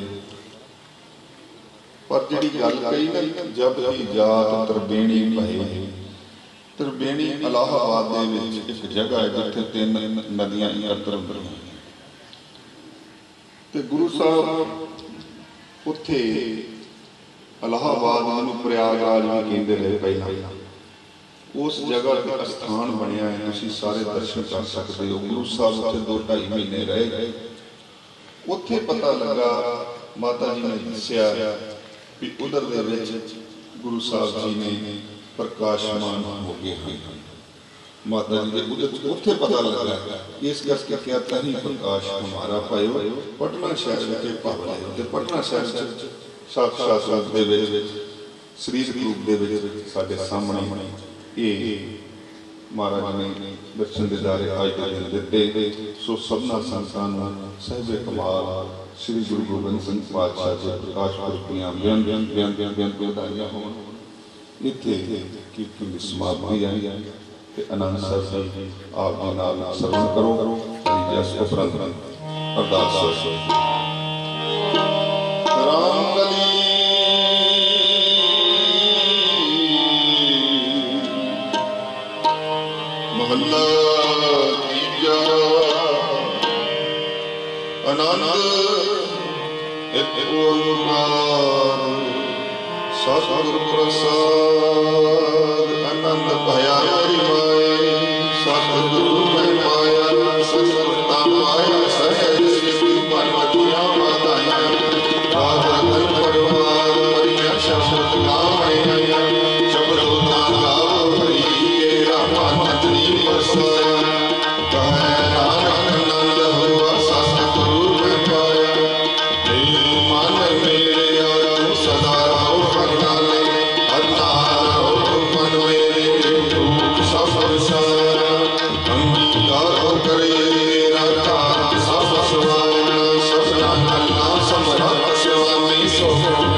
ਪਰ ਜਿਹੜੀ ਗੱਲ ਕਹੀ ਨਾ, ਜਬ ਹੀ ਜਾਤ ਤਰਬੇਣੀ ਭਏ ਤਰਬੇਣੀ ਇਲਾਹਾਬਾਦ ਦੇ ਵਿੱਚ ਇੱਕ ਜਗ੍ਹਾ ਹੈ ਜਿੱਥੇ ਤਿੰਨ ਨਦੀਆਂ ਇਕੱਤਰ ਹੁੰਦੀਆਂ ਤੇ ਗੁਰੂ ਸਾਹਿਬ ਉੱਥੇ ਇਲਾਹਾਬਾਦ ਨੂੰ ਪ੍ਰਯਾਗਰਾਜ ਵੀ ਕਹਿੰਦੇ ਰਹੇ ਪਹਿਲਾਂ। ਉਸ ਜਗ੍ਹਾ ਤੇ ਅਸਥਾਨ ਬਣਿਆ ਹੈ, ਤੁਸੀਂ ਸਾਰੇ ਦਰਸ਼ਨ ਕਰ ਸਕਦੇ ਹੋ। ਗੁਰੂ ਸਾਹਿਬ ਉੱਥੇ ਦੋ ਢਾਈ ਮਹੀਨੇ ਰਹੇ। ਉੱਥੇ ਪਤਾ ਲੱਗਾ ਮਾਤਾ ਜੀ ਨੇ ਦੱਸਿਆ ਵੀ ਉਧਰ ਦੇ ਵਿੱਚ ਗੁਰੂ ਸਾਹਿਬ ਜੀ ਨੇ ਪ੍ਰਕਾਸ਼ਮਾਨ ਹੋ ਗਏ ਹਨ। ਮਾਤਾ ਜੀ ਦੇ ਉਧਰ ਉੱਥੇ ਪਤਾ ਲੱਗਾ ਇਸ ਕਰਕੇ ਕਿਹਾ ਤਹੀਂ ਪ੍ਰਕਾਸ਼ ਹਮਾਰਾ ਭਾਇਓ ਪਟਨਾ ਸ਼ਹਿਰ ਵਿੱਚ ਭਾਵਨਾ ਹੈ। ਤੇ ਪਟਨਾ ਸ਼ਹਿਰ ਵਿੱਚ ਸਾਖਸ਼ਾਤ ਰੂਪ ਦੇ ਵਿੱਚ ਸਰੀਰਕ ਰੂਪ ਦੇ ਵਿੱਚ ਸਾਡੇ ਸਾਹਮਣੇ ਇਹ ਮਹਾਰਾਜ ਨੇ ਦਰਸ਼ਨ ਦਿਦਾਰੇ ਅੱਜ ਦੇ ਦਿਨ ਦਿੱਤੇ। ਸੋ ਸਭਨਾ ਸੰਤਾਂ ਨੂੰ ਸਹਿਬੇ ਕਮਾਲ, ਸ੍ਰੀ ਗੁਰੂ ਗੋਬਿੰਦ ਸਿੰਘ ਪਾਤਸ਼ਾਹ ਜੀ ਪ੍ਰਕਾਸ਼ ਪੁਰਬ ਦੀਆਂ ਬਿਆਨ ਬਿਆਨ ਬਿਆਨ ਬਿਆਨ ਬਿਆਨ ਬਿਆਨ ਹੋਣ। ਇੱਥੇ ਕੀਰਤਨ ਦੀ ਸਮਾਪਤੀ ਹੈ ਤੇ ਆਨੰਦ ਸਾਹਿਬ ਜੀ ਆਪ ਜੀ ਨਾਲ ਸਰਵਣ ਕਰੋ। ਜਸ ਉਪਰੰਤ ਅਰਦਾਸ ਰਾਮ ਗਲੀ ਤੀਜਾ ਆਨੰਦ ਇੱਕ ਓੰਕਾਰ ਸਤਿਗੁਰ ਪ੍ਰਸਾਦ ਅਨੰਦ ਭਇਆ ਹਰੀ ਸੁਆਮੀ ਸੋ ਮਨੋ ਵਿਸਾਰੇ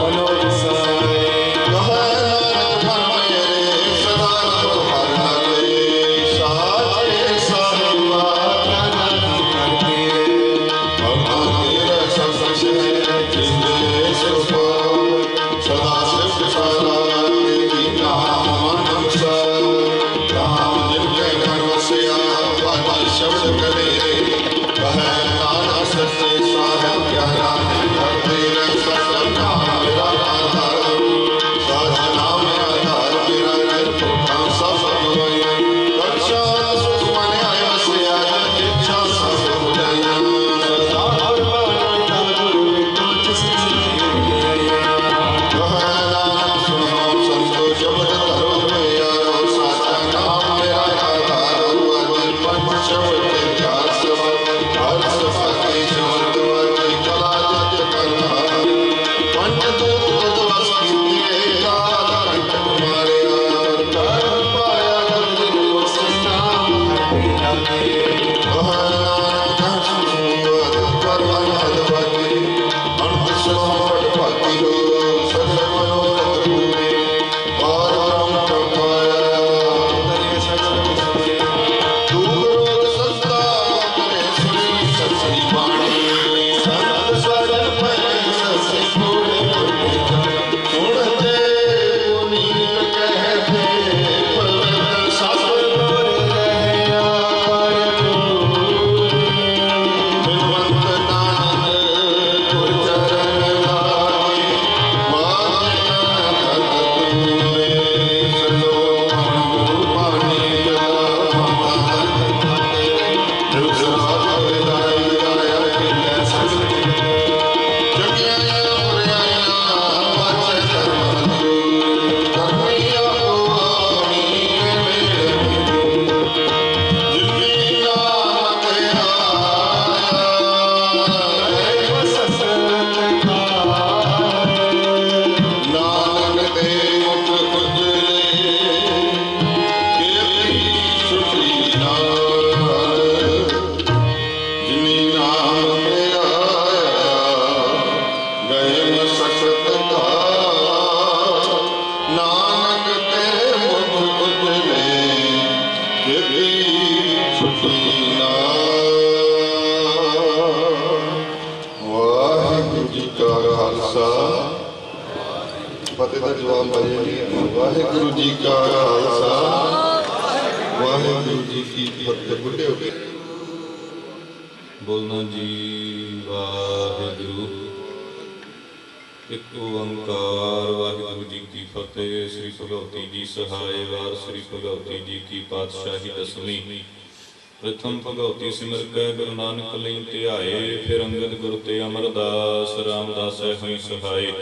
ਸਿਮਰ ਕੈ ਗੁਰੂ ਨਾਨਕ ਲਈ ਧਿਆਏ, ਫਿਰ ਅੰਗਦ ਗੁਰ ਤੇ ਅਮਰਦਾਸ, ਰਾਮਦਾਸ ਹੋਈ ਸਹਾਇ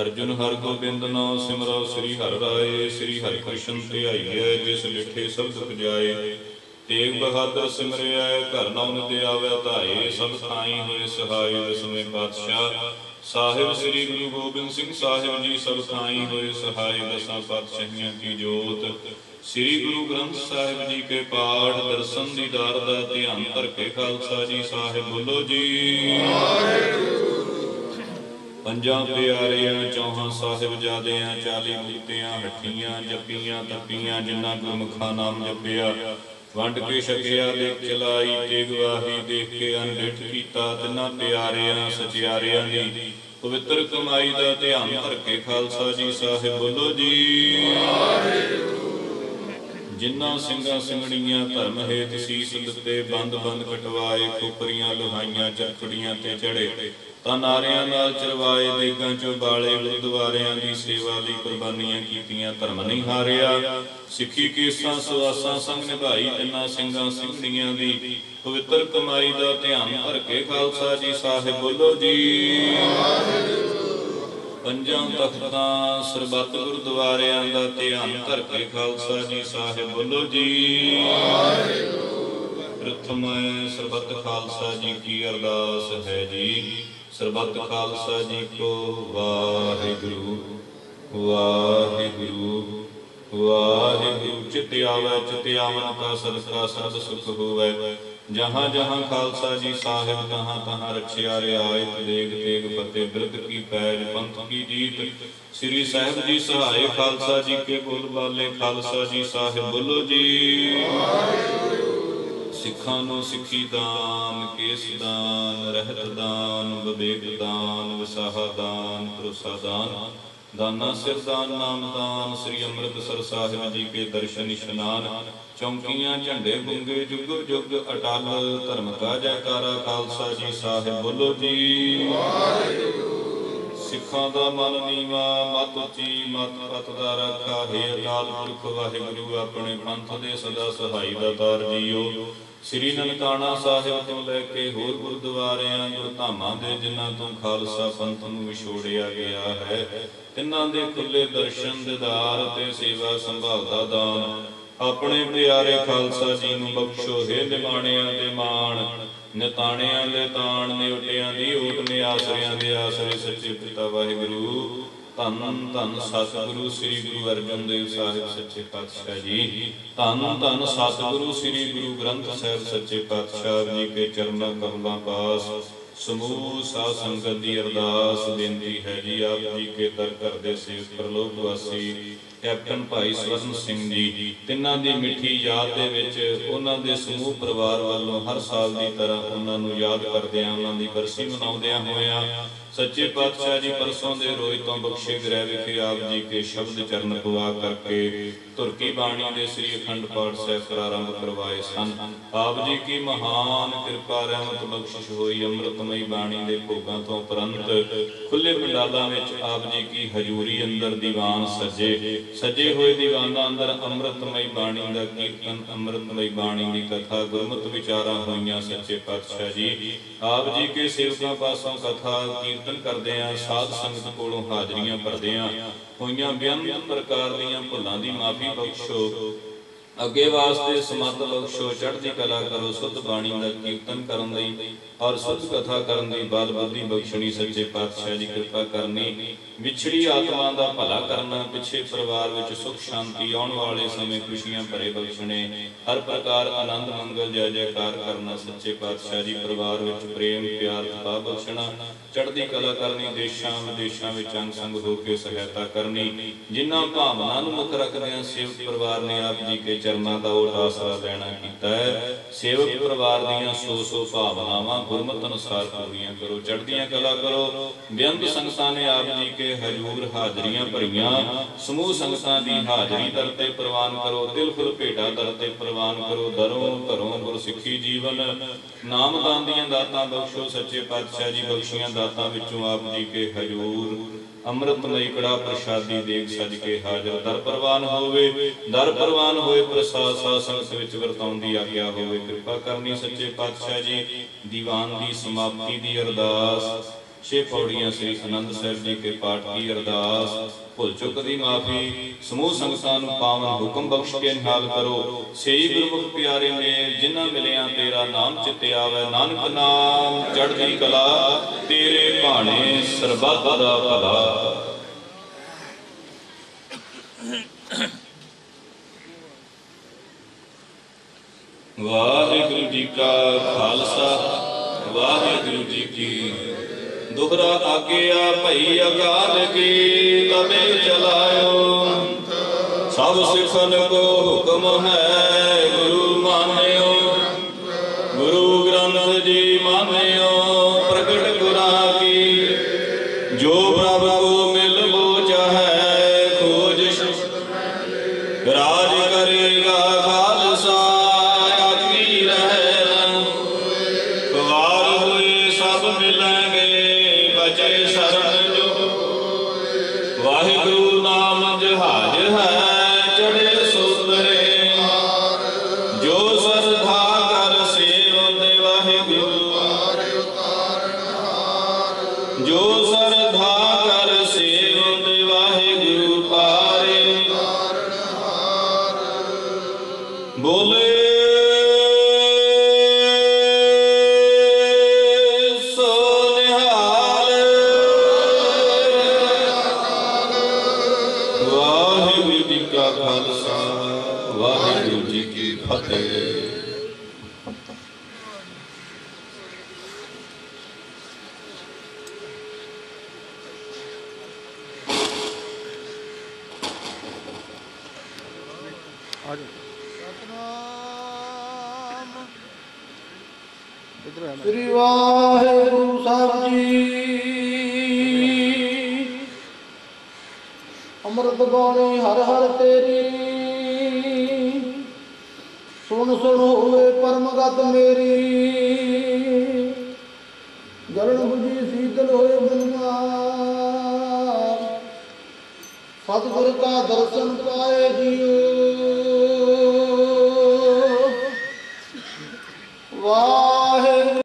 ਅਰਜੁਨ ਹਰ ਗੋਬਿੰਦ ਨਾਮ ਸਿਮਰੋ, ਸ੍ਰੀ ਹਰਿ ਰਾਏ, ਸ੍ਰੀ ਹਰਿ ਕ੍ਰਿਸ਼ਨ ਧਿਆਈਐ, ਜਿਸ ਲਿਖੇ ਸਬਦ ਪੁਜਾਏ ਤੇਗ ਬਹਾਦਰ ਸਿਮਰਿਆ ਘਰ ਨਾਮ ਦੇ ਆਵੈ ਧਾਏ, ਸਭ ਥਾਈ ਹੋਏ ਸਹਾਈ ਦਸਵੇਂ ਪਾਤਸ਼ਾਹ। ਸਾਹਿਬ ਸ੍ਰੀ ਗੁਰੂ ਗੋਬਿੰਦ ਸਿੰਘ ਸਾਹਿਬ ਜੀ, ਸਭ ਥਾਈ ਹੋਏ ਸਹਾਈ ਦਸਾਂ ਪਾਤਸ਼ਾਹੀਆਂ ਕੀ ਜੋਤ। ਸ੍ਰੀ ਗੁਰੂ ਗ੍ਰੰਥ ਸਾਹਿਬ ਜੀ ਕੇ ਪਾਠ ਦਰਸ਼ਨ ਦੀਦਾਰ ਦਾ ਧਿਆਨ ਧਰ ਕੇ ਖਾਲਸਾ ਜੀ ਸਾਹਿਬ ਬੋਲੋ ਜੀ। ਪੰਜਾਂ ਪਿਆਰਿਆਂ, ਚੌਹਾਂ ਸਾਹਿਬ ਜਾਦਿਆਂ ਚਾਲੀ ਬੂਟਿਆਂ ਹੱਠੀਆਂ, ਜੱਪੀਆਂ, ਤਪੀਆਂ ਜਿਨ੍ਹਾਂ ਗੁਰਮੁਖਾਂ ਨਾਮ ਜਪਿਆ, ਵੰਡ ਕੇ ਛਕਿਆ ਦੇ ਚਲਾਈ ਤੇ ਗਵਾਹੀ ਦੇਖ ਕੇ ਅਨਡਿਠ ਕੀਤਾ, ਤਿੰਨਾਂ ਪਿਆਰਿਆਂ, ਸਚਿਆਰਿਆਂ ਦੀ ਪਵਿੱਤਰ ਕਮਾਈ ਦਾ ਧਿਆਨ ਧਰ ਕੇ ਖਾਲਸਾ ਜੀ ਸਾਹਿਬ ਬੋਲੋ ਜੀ। ਜਿਨ੍ਹਾਂ ਸਿੰਘਾਂ ਸਿੰਘਣੀਆਂ ਧਰਮ ਹੇਤ ਸੀਸ ਦਿੱਤੇ, ਬੰਦ ਬੰਦ ਕਟਵਾਏ, ਖੋਪਰੀਆਂ ਲੋਹਾਈਆਂ, ਚਰਖੜੀਆਂ ਤੇ ਚੜੇ, ਤਾਂ ਨਾਰਿਆਂ ਨਾਲ ਚਰਵਾਏ, ਦੇਗਾਂ ਚੋਂ ਬਾਲੇ ਗੁਰਦੁਆਰਿਆਂ ਦੀ ਸੇਵਾ ਲਈ ਕੁਰਬਾਨੀਆਂ ਕੀਤੀਆਂ, ਧਰਮ ਨਹੀਂ ਹਾਰਿਆ। ਸਿੱਖੀ ਕੇਸਾਂ, ਸੁਆਸਾਂ ਸੰਗ ਨਿਭਾਈ, ਤਿੰਨਾਂ ਸਿੰਘਾਂ ਸਿੰਘਣੀਆਂ ਦੀ ਪਵਿੱਤਰ ਕਮਾਈ ਦਾ ਧਿਆਨ ਧਰ ਕੇ ਖਾਲਸਾ ਜੀ ਸਾਹਿਬ ਬੋਲੋ ਜੀ। ਪੰਜਾਂ ਤਖਤਾਂ ਸਰਬੱਤ ਗੁਰਦੁਆਰਿਆਂ ਦਾ ਧਿਆਨ ਧਰ ਕੇ ਖਾਲਸਾ ਜੀ ਸਾਹਿਬ ਬੋਲੋ ਜੀ। ਪ੍ਰਥਮ ਸਰਬੱਤ ਖਾਲਸਾ ਜੀ ਕੀ ਅਰਦਾਸ ਹੈ ਜੀ। ਸਰਬੱਤ ਖਾਲਸਾ ਜੀ ਕੋ ਵਾਹਿਗੁਰੂ ਵਾਹਿਗੁਰੂ ਵਾਹਿਗੁਰੂ। ਚਿਤ ਆਵੈ, ਚਿਤ ਆਵਨ ਕਾ ਸਦਕਾ, ਸਦ ਸੁਖ ਹੋਵੈ। ਜਹਾਂ ਜਹਾਂ ਖਾਲਸਾ ਜੀ ਸਾਹਿਬ, ਤਹਾਂ ਤਹਾਂ ਰਖਿਆ ਰਿਆਇਤ ਦੇਗ ਤੇਗ ਫਤਿਹ, ਬਿਰਧ ਕੀ ਪੈਜ, ਪੰਥ ਕੀ ਜੀਤ। ਸ੍ਰੀ ਸਾਹਿਬ ਜੀ ਸਹਾਇ ਖਾਲਸਾ ਜੀ ਕੇ ਬੋਲ ਬਾਲੇ, ਖਾਲਸਾ ਜੀ ਸਾਹਿਬ ਬੋਲੋ ਜੀ। ਸਿੱਖਾਂ ਨੂੰ ਸਿੱਖੀ ਦਾਨ, ਕੇਸ ਦਾਨ, ਰਹਿਤ ਦਾਨ, ਵਿਵੇਕ ਦਾਨ, ਵਿਸਾਹਾ ਦਾਨ, ਭਰੋਸਾ ਦਾਨ। ਦਾਨਾ ਸਿਰ ਦਾਨ, ਸ੍ਰੀ ਅੰਮ੍ਰਿਤਸਰ ਸਾਹਿਬ ਜੀ ਕੇ ਦਰਸ਼ਨ ਇਸ਼ਨਾਨ, ਚੌਂਕੀਆਂ ਝੰਡੇ ਗੁੰਗੇ ਜੁਗ ਜੁਗ ਅਟਲ, ਧਰਮ ਕਾ ਜੈਕਾਰਾ, ਖਾਲਸਾ ਜੀ ਸਾਹਿਬ ਬੋਲੋ ਜੀ। ਸਿੱਖਾਂ ਦਾ ਮਨ ਨੀਵਾ, ਮਤ ਉੱਚੀ, ਮਤ ਪਤ ਦਾ ਰੱਖਾ, ਹੈ ਅਕਾਲ ਪੁਰਖ ਵਾਹਿਗੁਰੂ, ਆਪਣੇ ਪੰਥ ਦੇ ਸਦਾ ਸਹਾਈ ਦਾ ਤਾਰ ਜੀਓ। ਸ੍ਰੀ ਨਨਕਾਣਾ ਸਾਹਿਬ ਤੋਂ ਲੈ ਕੇ ਹੋਰ ਗੁਰਦੁਆਰਿਆਂ ਗੁਰਧਾਮਾਂ ਦੇ ਜਿਨ੍ਹਾਂ ਤੋਂ ਖਾਲਸਾ ਪੰਥ ਨੂੰ ਵਿਛੋੜਿਆ ਗਿਆ ਹੈ, ਤਿੰਨਾਂ ਦੇ ਖੁੱਲੇ ਦਰਸ਼ਨ ਦਿਦਾਰ ਤੇ ਸੇਵਾ ਸੰਭਾਲ ਦਾ ਦਾਨ ਆਪਣੇ ਪਿਆਰੇ ਖਾਲਸਾ ਜੀ ਨੂੰ ਬਖਸ਼ੋ। ਹੈ ਨਿਮਾਣਿਆਂ ਦੇ ਮਾਣ, ਨਿਤਾਣਿਆਂ ਦੇ ਤਾਣ, ਨਿਉਟਿਆਂ ਦੀ ਓਟ ਨੇ ਆਸਰਿਆਂ ਦੇ ਆਸਰੇ ਸੱਚੇ ਪਿਤਾ ਵਾਹਿਗੁਰੂ। ਧੰਨ ਧੰਨ ਸਤਿਗੁਰੂ ਸ੍ਰੀ ਗੁਰੂ ਅਰਜਨ ਦੇਵ ਸਾਹਿਬ ਸੱਚੇ ਪਾਤਸ਼ਾਹ ਜੀ। ਧੰਨ ਧੰਨ ਸਤਿਗੁਰੂ ਸ੍ਰੀ ਗੁਰੂ ਗ੍ਰੰਥ ਸਾਹਿਬ ਸੱਚੇ ਪਾਤਸ਼ਾਹ ਜੀ ਕੇ ਚਰਨਾਂ ਕਮਲਾਂ ਪਾਸ। ਸਮੂਹ ਸਾਧ ਸੰਗਤ ਦੀ ਅਰਦਾਸ ਬੇਨਤੀ ਹੈ ਜੀ, ਆਪ ਜੀ ਕੇ ਦਰ ਕਰਦੇ ਸੇ ਪ੍ਰਲੋਕ ਵਾਸੀ। ਕੈਪਟਨ ਭਾਈ ਸਵਰਨ ਸਿੰਘ ਜੀ। ਤਿੰਨਾਂ ਦੀ ਮਿੱਠੀ ਯਾਦ ਦੇ ਵਿੱਚ ਉਹਨਾਂ ਦੇ ਸਮੂਹ ਪਰਿਵਾਰ ਵੱਲੋਂ ਹਰ ਸਾਲ ਦੀ ਤਰ੍ਹਾਂ ਉਹਨਾਂ ਨੂੰ ਯਾਦ ਕਰਦਿਆਂ ਉਹਨਾਂ ਦੀ ਬਰਸੀ ਮਨਾਉਂਦਿਆਂ ਹੋਇਆਂ। ਸੱਚੇ ਪਾਤਸ਼ਾਹ ਜੀ ਪਰਸੋਂ ਦੇ ਰੋਜ਼ ਤੋਂ ਬਖਸ਼ੇ ਗ੍ਰਹਿ ਵਿਖੇ ਆਪ ਜੀ ਕੇ ਸ਼ਬਦ ਚਰਨ ਪਵਾ ਕਰਕੇ ਤੁਰਕੀ ਬਾਣੀ ਦੇ ਸ੍ਰੀ ਅਖੰਡ ਪਾਠ ਸਾਹਿਬ ਪ੍ਰਾਰੰਭ ਕਰਵਾਏ ਸਨ। ਆਪ ਜੀ ਕੀ ਮਹਾਨ ਕਿਰਪਾ, ਰਹਿਮਤ, ਬਖਸ਼ਿਸ਼ ਹੋਈ ਅੰਮ੍ਰਿਤਮਈ ਬਾਣੀ ਦੇ ਭੋਗਾਂ ਤੋਂ ਉਪਰੰਤ ਖੁੱਲੇ ਪੰਡਾਲਾਂ ਵਿੱਚ ਆਪ ਜੀ ਕੀ ਹਜ਼ੂਰੀ ਅੰਦਰ ਦੀਵਾਨ ਸਜੇ। ਸਜੇ ਹੋਏ ਦੀਵਾਨਾਂ ਅੰਦਰ ਅੰਮ੍ਰਿਤਮਈ ਬਾਣੀ ਦਾ ਕੀਰਤਨ, ਅੰਮ੍ਰਿਤਮਈ ਬਾਣੀ ਦੀ ਕਥਾ, ਗੁਰਮਤਿ ਵਿਚਾਰਾਂ ਹੋਈਆਂ ਸੱਚੇ ਪਾਤਸ਼ਾਹ ਜੀ। ਆਪ ਜੀ ਕੇ ਸੇਵਕਾਂ ਪਾਸੋਂ ਕਥਾ ਕੀਰਤਨ ਕਰਦੇ ਆ, ਸਾਧ ਸੰਗਤ ਕੋਲੋਂ ਹਾਜ਼ਰੀਆਂ ਭਰਦੇ ਆ। ਹੋਈਆਂ ਬੇਅੰਤ ਪ੍ਰਕਾਰ ਦੀਆਂ ਭੁੱਲਾਂ ਦੀ ਮਾਫੀ ਬਖਸ਼ੋ। ਅੱਗੇ ਵਾਸਤੇ ਸਮਤ ਬਖਸ਼ੋ, ਚੜ੍ਹਦੀ ਕਲਾ ਕਰੋ, ਸੁਧ ਬਾਣੀ ਦਾ ਕੀਰਤਨ ਕਰਨ ਲਈ ਔਰ ਸੁਧ ਕਥਾ ਕਰਨ ਦੀ ਬਾਦ ਬੁੱਧੀ ਬਖਸ਼ਣੀ, ਸੱਚੇ ਪਾਤਸ਼ਾਹ ਜੀ, ਕਿਰਪਾ ਕਰਨੀ। ਵਿਛੜੀ ਆਤਮਾ ਦਾ ਭਲਾ ਕਰਨਾ, ਪਿੱਛੇ ਪਰਿਵਾਰ ਵਿੱਚ ਸੁਖ ਸ਼ਾਂਤੀ ਆਉਣ ਵਾਲੇ ਸਮੇਂ ਖੁਸ਼ੀਆਂ ਭਰੇ ਬਖਸ਼ਣੇ, ਹਰ ਪ੍ਰਕਾਰ ਆਨੰਦ ਮੰਗਲ, ਜੈ ਜੈਕਾਰ ਕਰਨਾ, ਸੱਚੇ ਪਾਤਸ਼ਾਹ ਜੀ ਪਰਿਵਾਰ ਵਿੱਚ ਪ੍ਰੇਮ, ਪਿਆਰ, ਤਪਾ ਬਖਸ਼ਣਾ, ਚੜ੍ਹਦੀ ਕਲਾ ਕਰਨੀ, ਦੇਸ਼ਾਂ ਵਿਦੇਸ਼ਾਂ ਵਿੱਚ ਅੰਗ ਸੰਗ ਹੋ ਕੇ ਸਹਾਇਤਾ ਕਰਨੀ, ਜਿਨ੍ਹਾਂ ਭਾਵਨਾ ਨੂੰ ਮੁੱਖ ਰੱਖਦਿਆਂ ਸੇਵਕ ਪਰਿਵਾਰ ਨੇ ਆਪ ਜੀ ਕੇ ਚਰਨਾਂ ਦਾ ਉਹ ਆਸਰਾ ਲੈਣਾ ਕੀਤਾ ਹੈ। ਸੇਵਕ ਪਰਿਵਾਰ ਦੀਆਂ ਸੋ ਸੋ ਭਾਵਨਾਵਾਂ ਗੁਰਮਤਿ ਅਨੁਸਾਰ ਪੂਰੀਆਂ ਕਰੋ, ਚੜ੍ਹਦੀਆਂ ਕਲਾ ਕਰੋ ਬੇਅੰਤ ਸੰਗਤਾਂ ਨੇ ਆਪ ਜੀ ਕੇ ਹਜੂਰ ਹਾਜ਼ਰੀਆਂ ਭਰੀਆਂ, ਸਮੂਹ ਸੰਗਤਾਂ ਦੀ ਹਾਜ਼ਰੀ ਦਰ ਤੇ ਪ੍ਰਵਾਨ ਕਰੋ ਦਿਲ ਫੁੱਲ ਭੇਟਾ ਦਰ ਤੇ ਪ੍ਰਵਾਨ ਕਰੋ, ਦਰੋਂ ਘਰੋਂ ਗੁਰਸਿੱਖੀ ਜੀਵਨ। ਨਾਮਦਾਨ ਦੀਆਂ ਦਾਤਾਂ ਬਖਸ਼ੋ, ਸੱਚੇ ਪਾਤਸ਼ਾਹ ਜੀ ਬਖਸ਼ੀਆਂ ਦਾਤਾਂ ਵਿੱਚੋਂ ਆਪ ਜੀ ਕੇ ਹਜੂਰ। ਅੰਮ੍ਰਿਤਮਈ ਕੜਾ ਪ੍ਰਸ਼ਾਦੀ ਦੇਗ ਸਜ ਕੇ ਹਾਜ਼ਰ। ਦਰ ਪ੍ਰਵਾਨ ਹੋਵੇ, ਦਰ ਪ੍ਰਵਾਨ ਹੋਏ, ਪ੍ਰਸਾਦ ਸਾਧ ਸੰਗਤ ਵਿੱਚ ਵਰਤਾਉਣ ਦੀ ਆਗਿਆ ਹੋਵੇ। ਕਿਰਪਾ ਕਰਨੀ ਸੱਚੇ ਪਾਤਸ਼ਾਹ ਜੀ, ਦੀਵਾਨ ਦੀ ਸਮਾਪਤੀ ਦੀ ਅਰਦਾਸ। ਛੇ ਪੌੜੀਆਂ ਸ੍ਰੀ ਅਨੰਦ ਸਾਹਿਬ ਜੀ ਕੇ ਪਾਠ ਦੀ ਅਰਦਾਸ। ਭੁੱਲ ਚੁੱਕ ਦੀ ਮਾਫੀ, ਸਮੂਹ ਸੰਗਤਾਂ ਨੂੰ ਪਾਵਨ ਹੁਕਮ ਬਖਸ਼ ਕੇ ਨਿਹਾਲ ਕਰੋ। ਸਹੀ ਗੁਰਮੁਖ ਪਿਆਰੇ ਨੇ ਜਿਨ੍ਹਾਂ ਮਿਲਿਆਂ ਤੇਰਾ ਨਾਮ ਚਿੱਤੇ ਆਵੇ, ਨਾਨਕ ਨਾਮ ਚੜ੍ਹਦੀ ਕਲਾ, ਤੇਰੇ ਭਾਣੇ ਸਰਬੱਤ ਦਾ ਭਲਾ। ਵਾਹਿਗੁਰੂ ਜੀ ਕਾ ਖਾਲਸਾ, ਵਾਹਿਗੁਰੂ ਜੀ ਕੀ ਦੁਹਰਾ ਆਗਿਆ ਭਈ ਅਕਾਲ ਕੀ ਤਬੇ ਚਲਾਇਓ। ਸਭ ਸਿਖਨ ਕੋ ਹੁਕਮ ਹੈ ਗੁਰੂ ਮਾਨਿਓ।